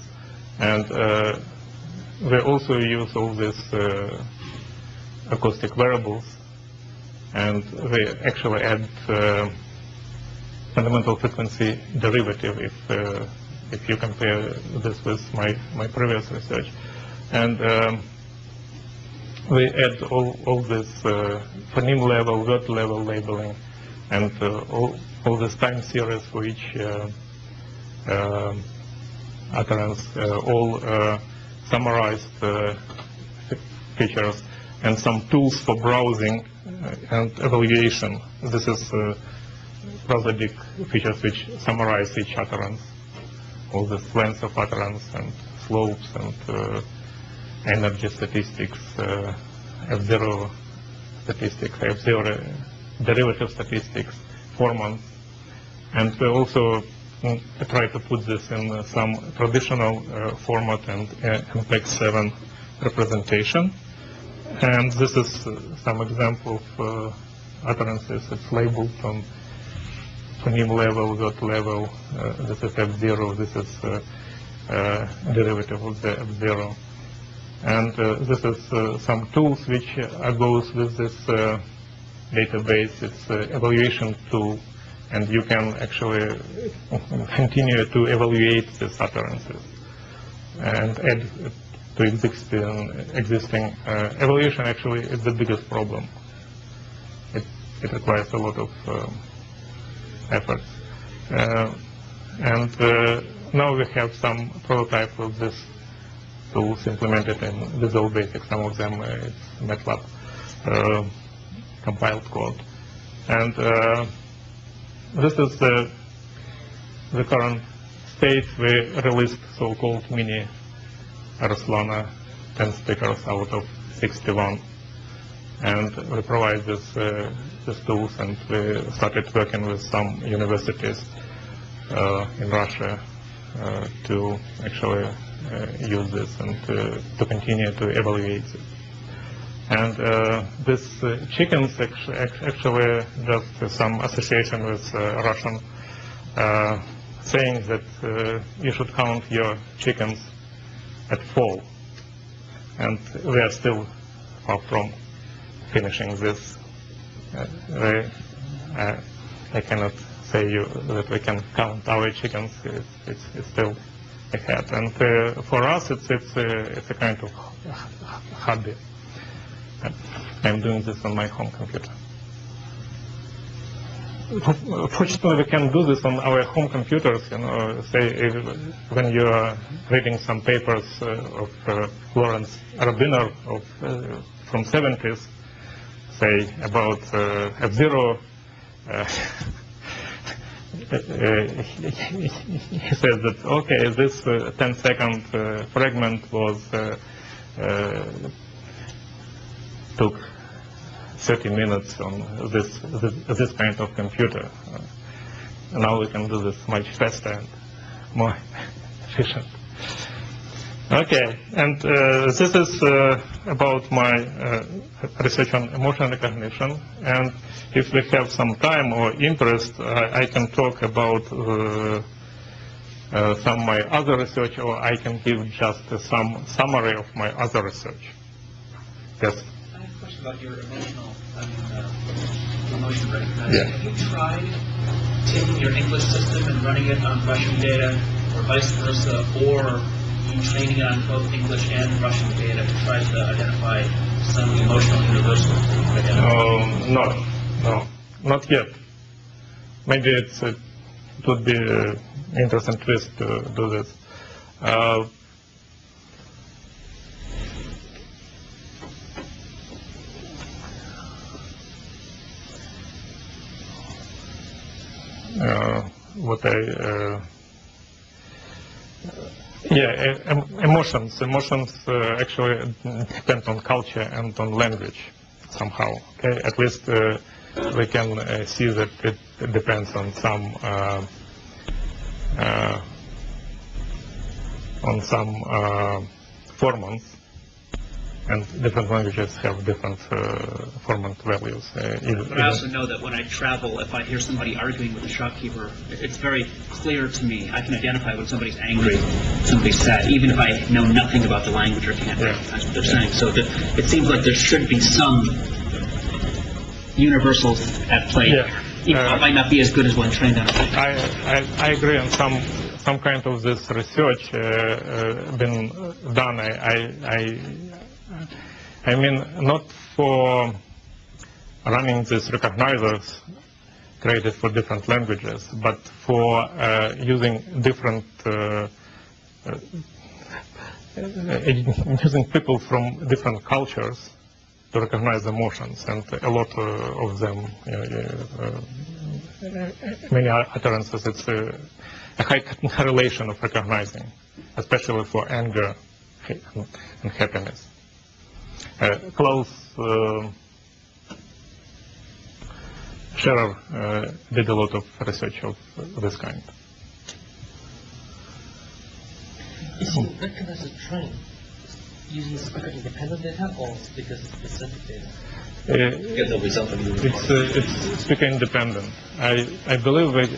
And uh, we also use all these uh, acoustic variables. And we actually add fundamental frequency derivative if uh, if you compare this with my my previous research, and um, we add all all this uh, phoneme level, word level labeling, and uh, all all this time series for each uh, um, utterance, uh, all uh, summarized features, and some tools for browsing and evaluation. This is prosodic features which summarize each utterance, all the length of utterance and slopes and uh, energy statistics, uh, F0 statistics, F0 derivative statistics, formants. And we also mm, try to put this in uh, some traditional uh, format and uh, MPEG-7 representation. And this is some example of uh, utterances. It's labeled on phoneme level, word level, uh, this is F0, this is uh, uh, derivative of the F0. And uh, this is uh, some tools which goes with this database. It's evaluation tool, and you can actually continue to evaluate these utterances and add to existing, existing uh, evaluation actually is the biggest problem. It, it requires a lot of um, effort. Uh, and uh, now we have some prototypes of this tools implemented in Visual Basic. Some of them uh, it's MATLAB uh, compiled code. And uh, this is the, the current state. We released so-called mini Ruslana 10 speakers out of 61. And we provide this, uh, these tools and we started working with some universities uh, in Russia uh, to actually uh, use this and uh, to continue to evaluate it. And uh, this uh, chickens actually, actually just some association with Russian saying that you should count your chickens at fall. And we are still far from finishing this. Uh, we, uh, I cannot say you that we can count our chickens. It's, it's, it's still ahead. And uh, for us, it's it's uh, it's a kind of hobby. I'm doing this on my home computer. Fortunately, we can do this on our home computers. You know, say when you are reading some papers uh, of uh, Lawrence Rabiner of uh, from 70s, say about uh, F-Zero. Uh, he says that okay, this uh, 10 second uh, fragment was took 30 minutes on this this, this kind of computer. Uh, now we can do this much faster and more efficient. Okay, and uh, this is uh, about my uh, research on emotion recognition. And if we have some time or interest, I, I can talk about uh, uh, some of my other research, or I can give just uh, some summary of my other research. Yes. I have a question about your emotional, I mean, uh, emotion recognition. Yeah. Have you tried taking your English system and running it on Russian data, or vice versa, or you training it on both English and Russian data to try to identify some emotional universals that you could identify? Um, no, no, not yet. Maybe it's, uh, it would be an interesting twist to do this. Uh, what I uh, yeah, em- emotions. Emotions uh, actually depend on culture and on language somehow. Okay, at least uh, we can uh, see that it depends on some uh, uh, on some uh, formants, and different languages have different uh, formant values. Uh, even- But I also know that when I travel, if I hear somebody arguing with a shopkeeper, it's very clear to me. I can identify when somebody's angry, somebody's sad, even if I know nothing about the language or can't Yeah. recognize what they're saying. So the- it seems like there should be some universals at play. Yeah. Even though Uh, it might not be as good as one trained on. I, I, I agree on some some kind of this research uh, uh, been done. I, I, I, I mean, not for running these recognizers created for different languages, but for uh, using different uh, uh, using people from different cultures to recognize emotions, and a lot uh, of them, you know, uh, many utterances, it's a, a high correlation of recognizing, especially for anger and happiness. Uh, Klaus uh, Scherer uh, did a lot of research of this kind. Is your recognizer trained using speaker independent data or speaker specific data? Uh, Get the result of your It's, uh, it's speaker independent. I, I believe we,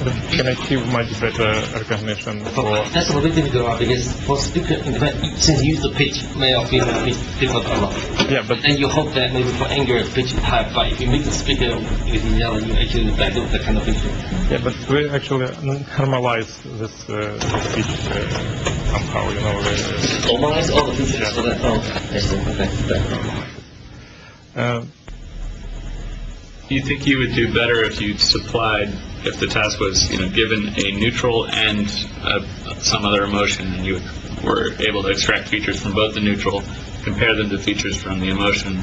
can achieve much better recognition for That's a little bit difficult because for speaker, since you use the pitch, male, female, pitch different a lot. yeah, but And you hope that maybe for anger, pitch is high, but if you make the speaker with yellow, you actually dilute the kind of picture. yeah, but we actually normalize this uh, this pitch uh, somehow, you know. Normalize all the features Yeah. so that, oh, I see, okay. uh, you think you would do better if you supplied, if the task was, you know, given a neutral and uh, some other emotion, and you were able to extract features from both the neutral, compare them to features from the emotion,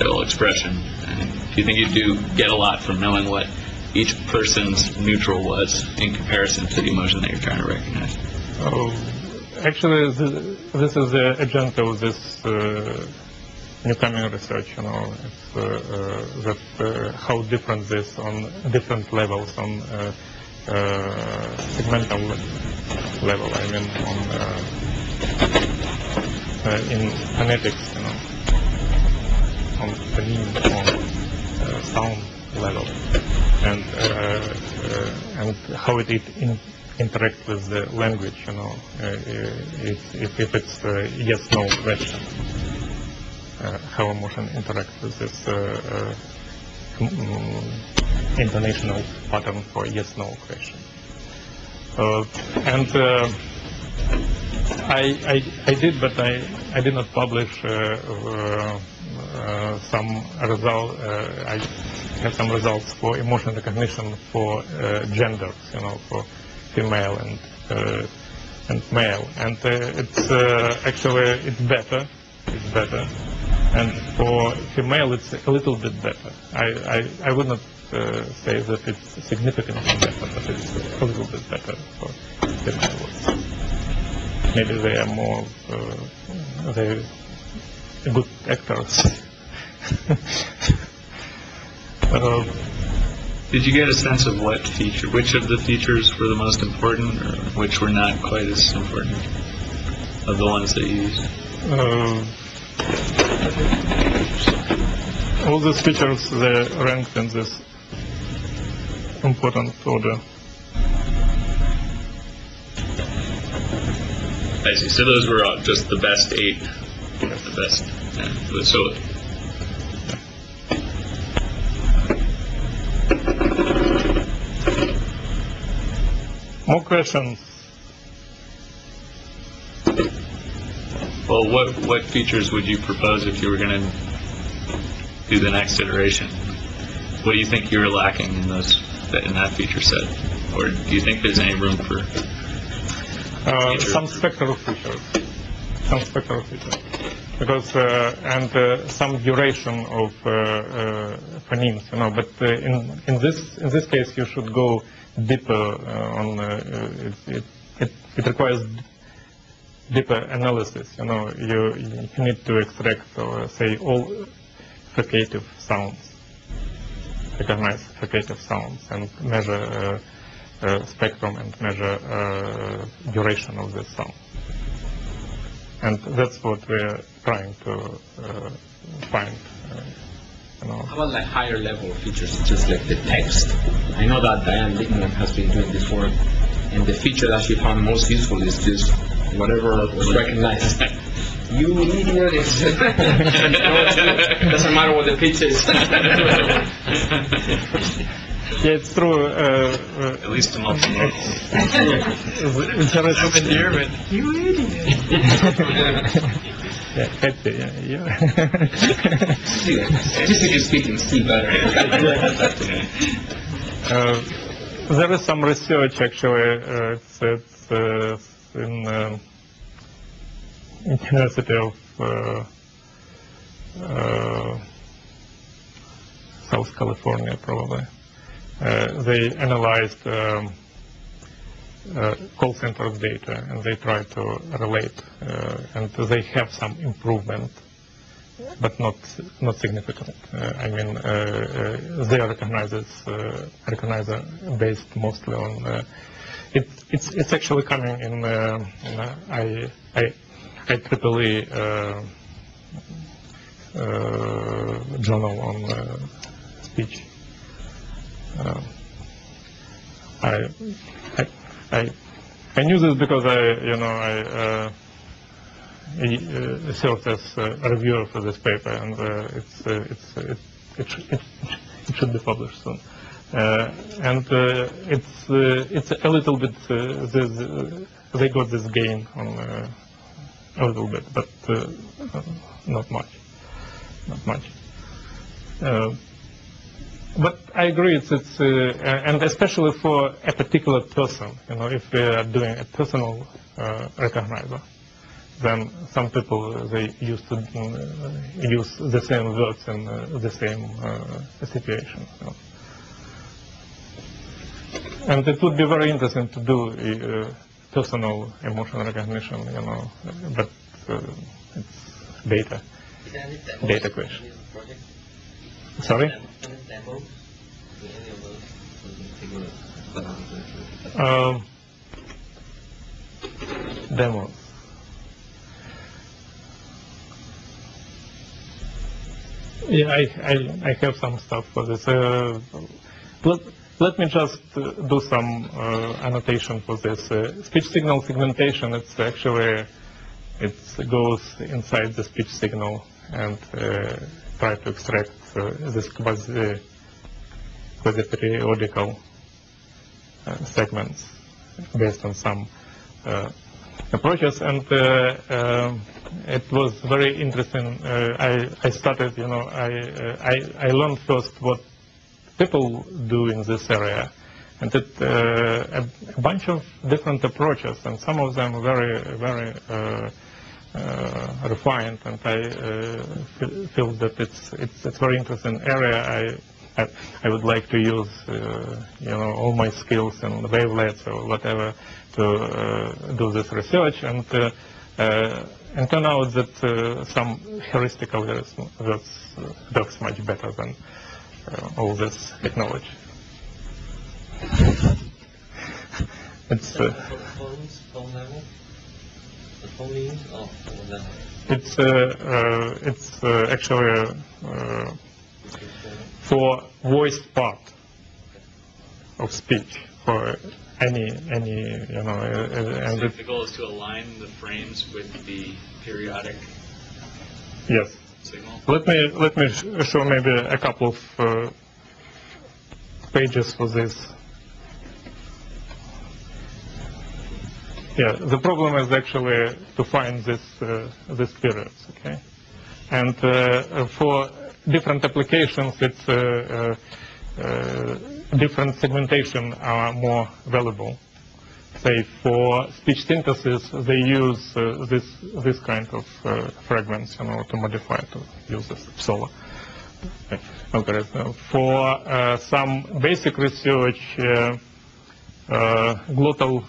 ill expression? And do you think you'd do get a lot from knowing what each person's neutral was in comparison to the emotion that you're trying to recognize? Oh, actually, this is the agenda of this uh, new coming research. You know, that uh, how different this on different levels on uh, uh, segmental level. I mean, on uh, uh, in phonetics, you know, on phoneme, on uh, sound level, and uh, uh, and how it, it in, interact with the language, you know, uh, uh, if, if, it's a yes-no question, uh, how emotion interacts with this uh, uh, intonational pattern for yes-no question. Uh, and uh, I, I, I did, but I, I did not publish uh, uh, uh, some result. Uh, I had some results for emotion recognition for uh, genders, you know, for female and uh, and male, and uh, it's uh, actually it's better. It's better, and for female it's a little bit better. I I, I would not uh, say that it's significantly better, but it's a little bit better for female. Maybe they are more uh, they good actors. uh, Did you get a sense of what feature, which of the features were the most important, or which were not quite as important of the ones that you used? All these features they ranked in this important order. I see. So those were uh, just the best eight, the best. Yeah. So More questions? Well, what, what features would you propose if you were going to do the next iteration? What do you think you're lacking in those, in that feature set? Or do you think there's any room for, Uh, some spectral features. Some spectral features. Because, uh, and uh, some duration of uh, uh, phonemes, you know, but uh, in, in this, in this case you should go deeper uh, on, uh, uh, it, it, it, it requires deeper analysis, you know, you, you need to extract, or say, all fricative sounds, recognize fricative sounds, and measure uh, uh, spectrum and measure uh, duration of the sound. And that's what we're trying to uh, find. Uh. How about like higher level features, just like the text? I know that Diane Litman has been doing this work, and the feature that she found most useful is just whatever was recognized. you idiot! Doesn't matter what the pitch is. Yeah, it's true. Uh, uh, at least a multimodal? there is I'm in German. You idiot! yeah, happy, yeah, yeah. Statistically speaking, still better. Uh, there is some research actually. Uh, uh, in uh, University of uh, uh, South California, probably. Uh, they analyzed um, call center data and they try to relate, and they have some improvement but not not significant. Uh, I mean, uh, uh, they recognize it's uh, recognizer based mostly on. Uh, it, it's it's actually coming in, in I I IEEE uh, uh, journal on speech. I, I, I, I knew this because I, you know, I uh, uh, served as a reviewer for this paper, and uh, it's, uh, it's, it, it, it, should be published soon. Uh, and uh, it's, uh, it's a little bit, uh, uh, they got this gain on uh, a little bit, but uh, not much, not much. Uh, but I agree, it's, it's uh, and especially for a particular person, you know, if we are doing a personal uh, recognizer, then some people they used to uh, use the same words in uh, the same uh, situation. know. And it would be very interesting to do personal emotion recognition, you know, but it's data, data question. Sorry? Any demos in any of those? We can take a look. Um, demos. Yeah, I, I, I have some stuff for this. Uh, let, let me just uh, do some uh, annotation for this. Uh, speech signal segmentation, it's actually, it goes inside the speech signal and uh, try to extract uh, this quasi, quasi-periodical segments based on some approaches, and uh, um, it was very interesting. Uh, I, I started, you know, I, uh, I, I learned first what people do in this area, and it, uh, a, bunch of different approaches, and some of them very, very uh, uh, refined, and I uh, feel, feel that it's, it's, it's very interesting area. I, I, I would like to use, uh, you know, all my skills and wavelets or whatever to uh, do this research, and uh, uh, and turn out that uh, some heuristic algorithm uh, works much better than uh, all this technology. it's uh, For phones, phone level? The phone means, oh, it's uh, uh, it's uh, actually uh, for voiced part of speech for any any you know uh, uh, and So it, the goal is to align the frames with the periodic yes. signal? let me let me sh- show maybe a couple of uh, pages for this. Yeah the problem is actually to find this uh, this periods okay? And uh, for different applications it's uh, uh, uh, different segmentation are more valuable say for speech synthesis they use uh, this this kind of uh, fragments in order to modify to use this PSOLA algorithm. For uh, some basic research, glottal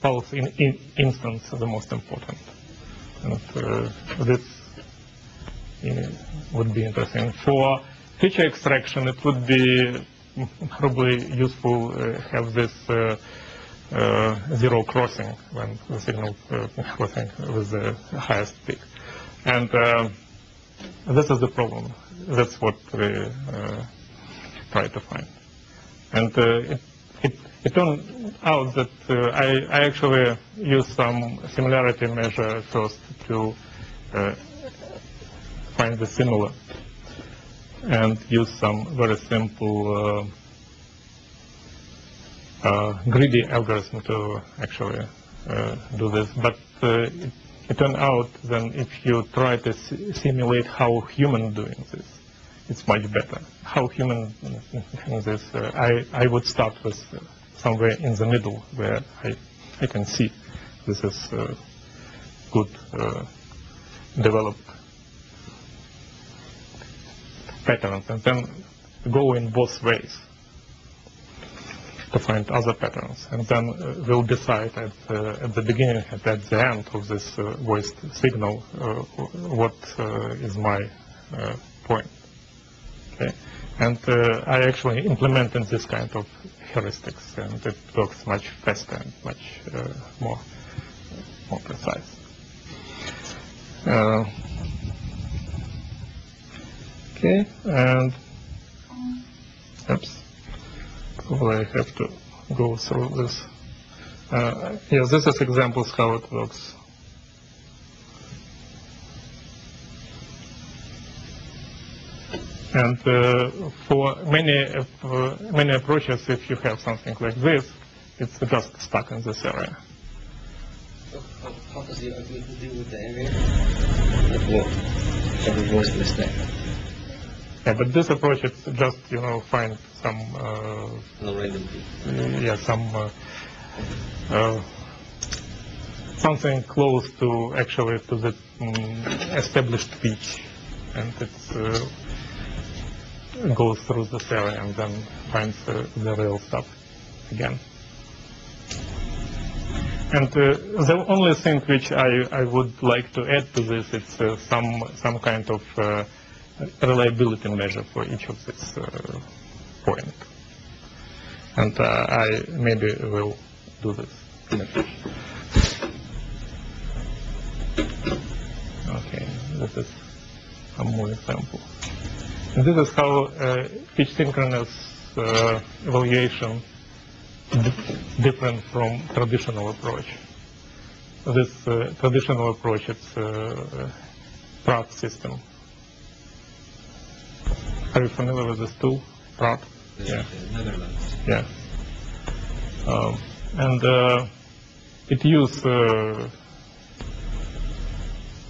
pulse in, in instance is the most important. And this would be interesting. For feature extraction, it would be probably useful uh, have this uh, uh, zero crossing when the signal uh, crossing with the highest peak. And uh, this is the problem. That's what we uh, try to find. And it, it, it turned out that I, I actually used some similarity measure first to find the similar and use some very simple uh, uh, greedy algorithm to actually uh, do this. But uh, it, it turned out then if you try to si- simulate how human doing this, it's much better. How human doing this, uh, I, I would start with somewhere in the middle where I, I can see this is uh, good developed patterns and then go in both ways to find other patterns. And then uh, we'll decide at, uh, at the beginning and at the end of this uh, signal uh, what uh, is my uh, point. Okay? And I actually implemented this kind of heuristics and it works much faster and much more, more precise. Okay, and oops, probably I have to go through this. Uh, yeah, this is examples how it works. And uh, for many uh, many approaches, if you have something like this, it's just stuck in this area. How, does the algorithm deal with the area? What? Every voice mistake. Yeah, but this approach is just you know find some uh, No random yeah some uh, uh, something close to actually to the mm, established speech, and it's uh, goes through the area and then finds uh, the real stuff again. And uh, the only thing which I, I would like to add to this is uh, some some kind of uh, reliability measure for each of these uh, points. And uh, I maybe will do this a. Okay, this is a more example. And this is how uh, synchronous uh, evaluation different from traditional approach. This uh, traditional approach it's uh, Praat system. Are you familiar with this tool, Praat? Yeah. Netherlands. Yeah. Um, and uh, it uses uh,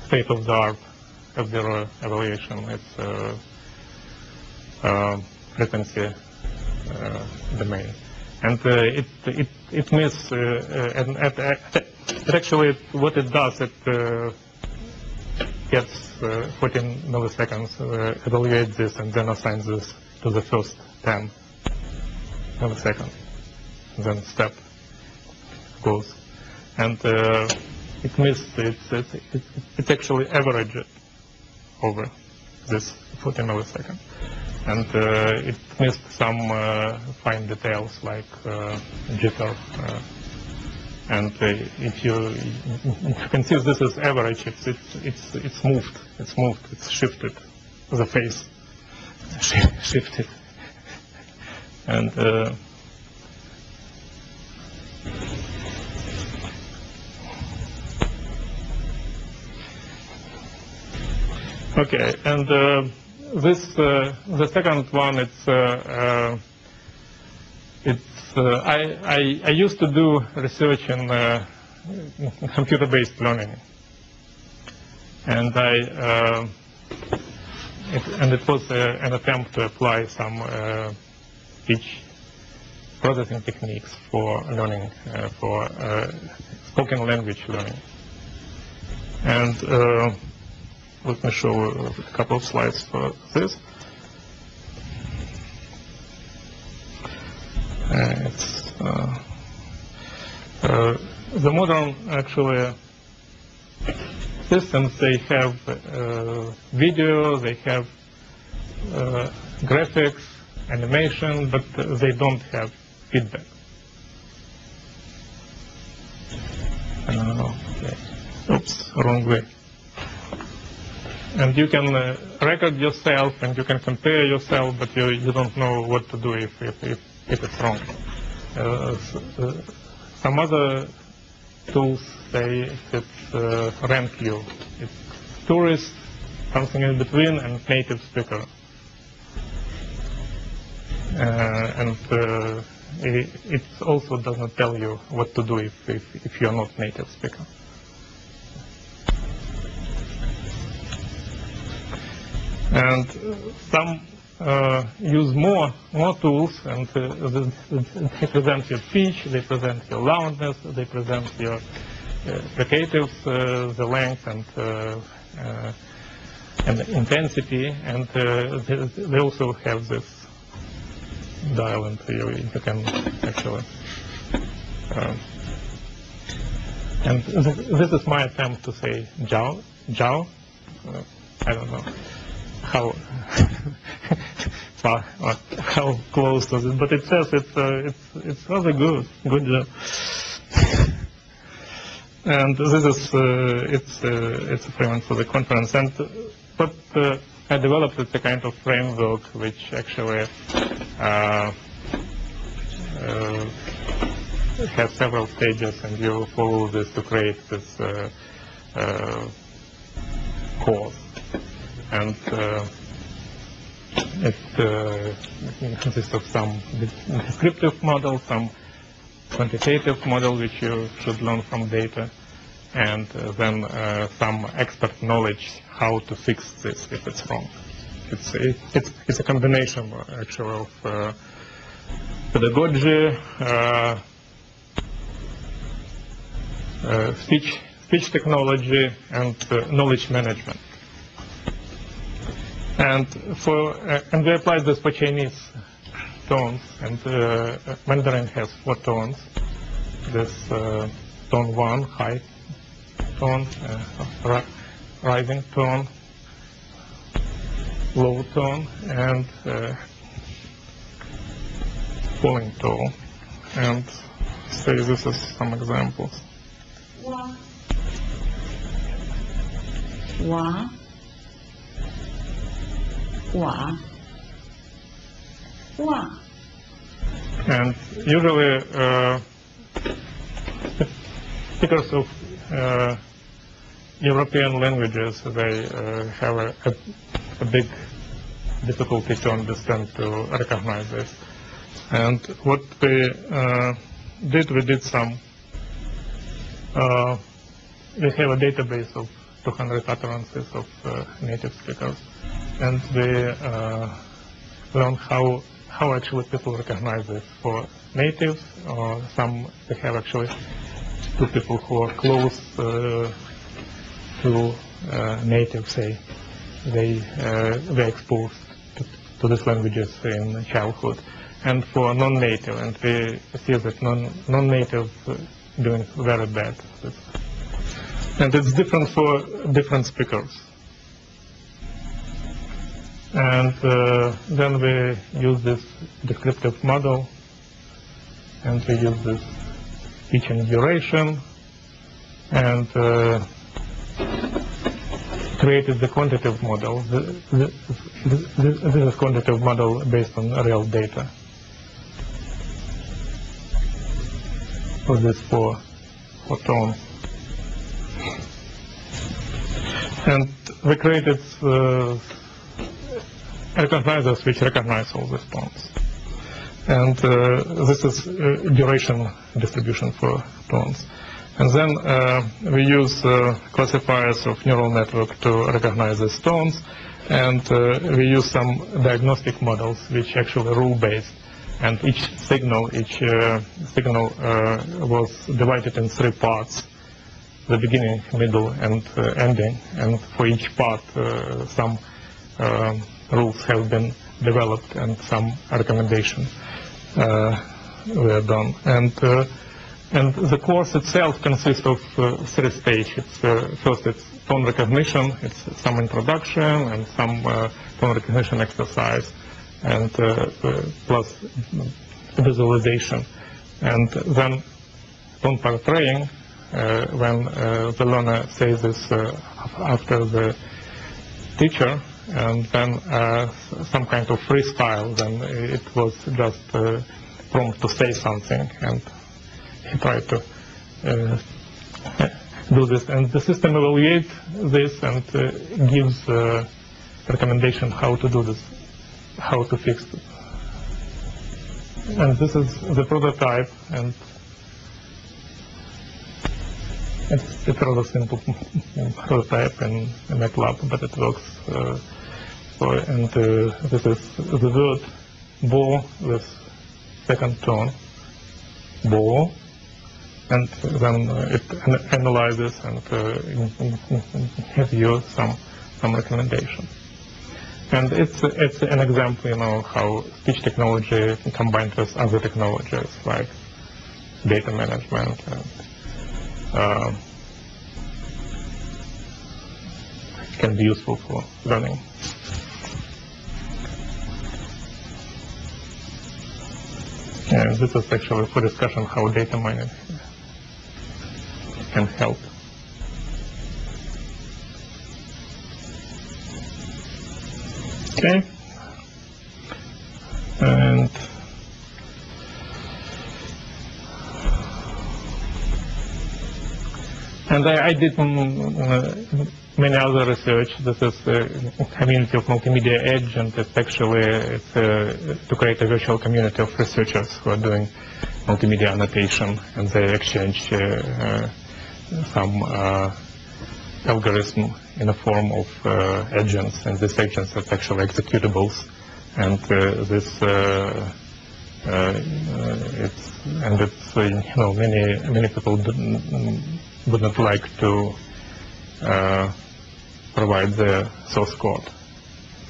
state-of-the-art FZero evaluation. It's uh, uh, frequency uh, domain. And uh, it, it, it means, uh, uh, and, and, uh, actually what it does, it uh, gets uh, 14 milliseconds, uh, evaluates this, and then assigns this to the first 10 milliseconds. Then step goes. And uh, it missed, it's, it's, it, it actually averaged over this 14 milliseconds. And uh, it missed some uh, fine details like uh, jitter. Uh, and uh, if you, you can see this is average, it's, it's, it's, it's moved, it's moved, it's shifted, the face shi- shifted. And uh, Okay, and uh, this uh, the second one it's uh, I, I I used to do research in uh, computer-based learning, and I uh, it, and it was uh, an attempt to apply some uh, speech processing techniques for learning uh, for spoken language learning, and. Let me show a couple of slides for this. Uh, it's, uh, uh, the modern actually systems they have uh, video, they have uh, graphics, animation, but they don't have feedback. Uh. Oops, wrong way and you can uh, record yourself and you can compare yourself, but you, you don't know what to do if, if, if, it's wrong. Uh, uh, some other tools say it's uh, rank you. It's tourist, something in between, and native speaker. And it, it also does not tell you what to do if, if, if you're not native speaker. and some uh, use more more tools and uh, th- th- they present your pitch, they present your loudness, they present your uh, fricatives, uh, the length and uh, uh, and intensity, and uh, they, they also have this dial, and you, you can actually. Uh, and th- this is my attempt to say Jao. Uh, I don't know how how close was it, but it says it's uh, it's it's rather good, good job. and this is uh, it's uh, it's a framework for the conference, and but uh, I developed it's a kind of framework which actually uh, uh, has several stages, and you follow this to create this course. And uh, it uh, consists of some descriptive model, some quantitative model which you should learn from data, and uh, then some expert knowledge how to fix this if it's wrong. It's it's, it's a combination actually of pedagogy, uh, uh, speech speech technology, and uh, knowledge management. And for uh, and we applied this for Chinese tones, and uh, Mandarin has four tones. This uh, tone one, high tone, uh, rising tone, low tone, and uh, falling tone. And say this is some examples. 哇哇哇哇 And usually, uh, speakers of uh, European languages, they uh, have a, a, a big difficulty to understand, to recognize this. And what we uh, did, we did some, uh, we have a database of 200 utterances of uh, native speakers, and we uh, learn how how actually people recognize this for natives, or some they have actually two people who are close uh, to uh, native, say they uh, were exposed to, to these languages in childhood, and for non-native, and we see that non non-native uh, doing very bad. And it's different for different speakers. And uh, then we use this descriptive model, and we use this teaching duration, and uh, created the quantitative model. The, the, the, this is quantitative model based on real data. For this four, four tones. And we created uh, recognizers which recognize all these tones. And uh, this is uh, duration distribution for tones. And then uh, we use uh, classifiers of neural network to recognize these tones. And uh, we use some diagnostic models which actually rule-based. And each signal, each uh, signal was divided in three parts the beginning, middle, and ending. And for each part, some rules have been developed and some recommendations uh, were done. And uh, and the course itself consists of uh, three stages. Uh, first, it's tone recognition. It's some introduction and some uh, tone recognition exercise, and uh, plus visualization. And then tone portraying, when the learner says this after the teacher, and then uh, some kind of freestyle, then it was just uh, prompt to say something, and he tried to uh, do this. And the system evaluates this and uh, gives uh, recommendation how to do this, how to fix it. And this is the prototype, and it's a rather simple prototype in, in MATLAB, but it works. Uh, for, and uh, this is the word bo with second tone, bo, and then it an- analyzes and uh, gives you some some recommendation. And it's it's an example, you know, how speech technology combined with other technologies like data management and uh, can be useful for learning. And this is actually for discussion how data mining can help. Okay. And and I, I did um, uh, many other research. This is a community of multimedia edge, and it's actually it's, uh, to create a virtual community of researchers who are doing multimedia annotation, and they exchange uh, uh, some uh, algorithm in the form of uh, agents, and these agents are actually executables, and uh, this. It's and it's you know many many people would not like to provide the source code,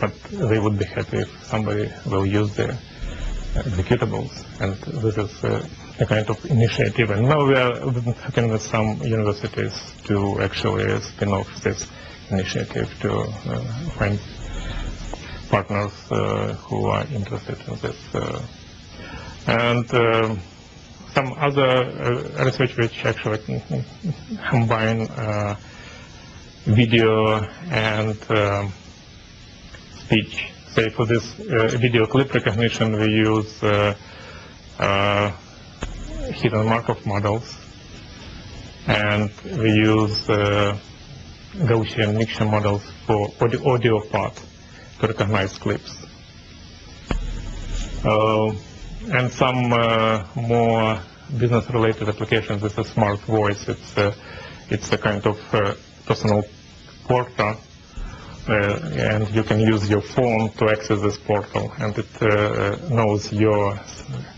but they would be happy if somebody will use the executables, and this is uh, a kind of initiative. And now we are working with some universities to actually spin off this initiative to uh, find partners uh, who are interested in this. Uh, and uh, some other uh, research which actually combine video and um, speech. Say for this uh, video clip recognition, we use uh, uh, hidden Markov models, and we use Gaussian mixture models for audio, audio part to recognize clips. Uh, and some uh, more business-related applications. Is smart voice. It's uh, it's a kind of personal portal, uh, and you can use your phone to access this portal, and it uh, knows your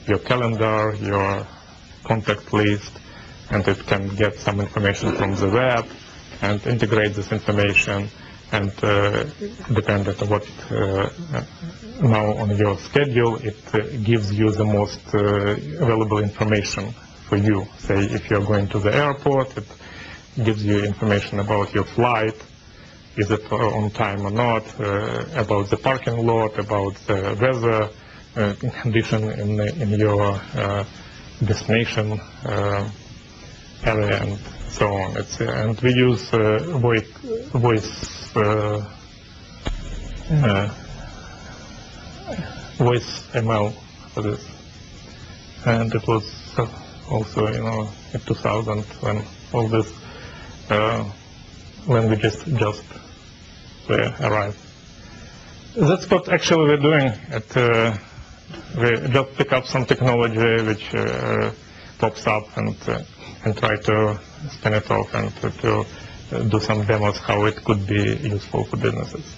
your calendar, your contact list, and it can get some information from the web and integrate this information and uh, depending on what uh, now on your schedule, it uh, gives you the most uh, available information for you. Say if you're going to the airport, it gives you information about your flight, is it uh, on time or not, uh, about the parking lot, about the weather uh, condition in, in your uh, destination uh, area and so on. It's, and we use uh, voice, voice uh, uh, voice ML for this. And it was uh, also, you know, in 2000 when all this uh, languages just were arrived. That's what actually we're doing. At, uh, we just pick up some technology which uh, pops up and uh, and try to spin it off and to, uh, do some demos how it could be useful for businesses.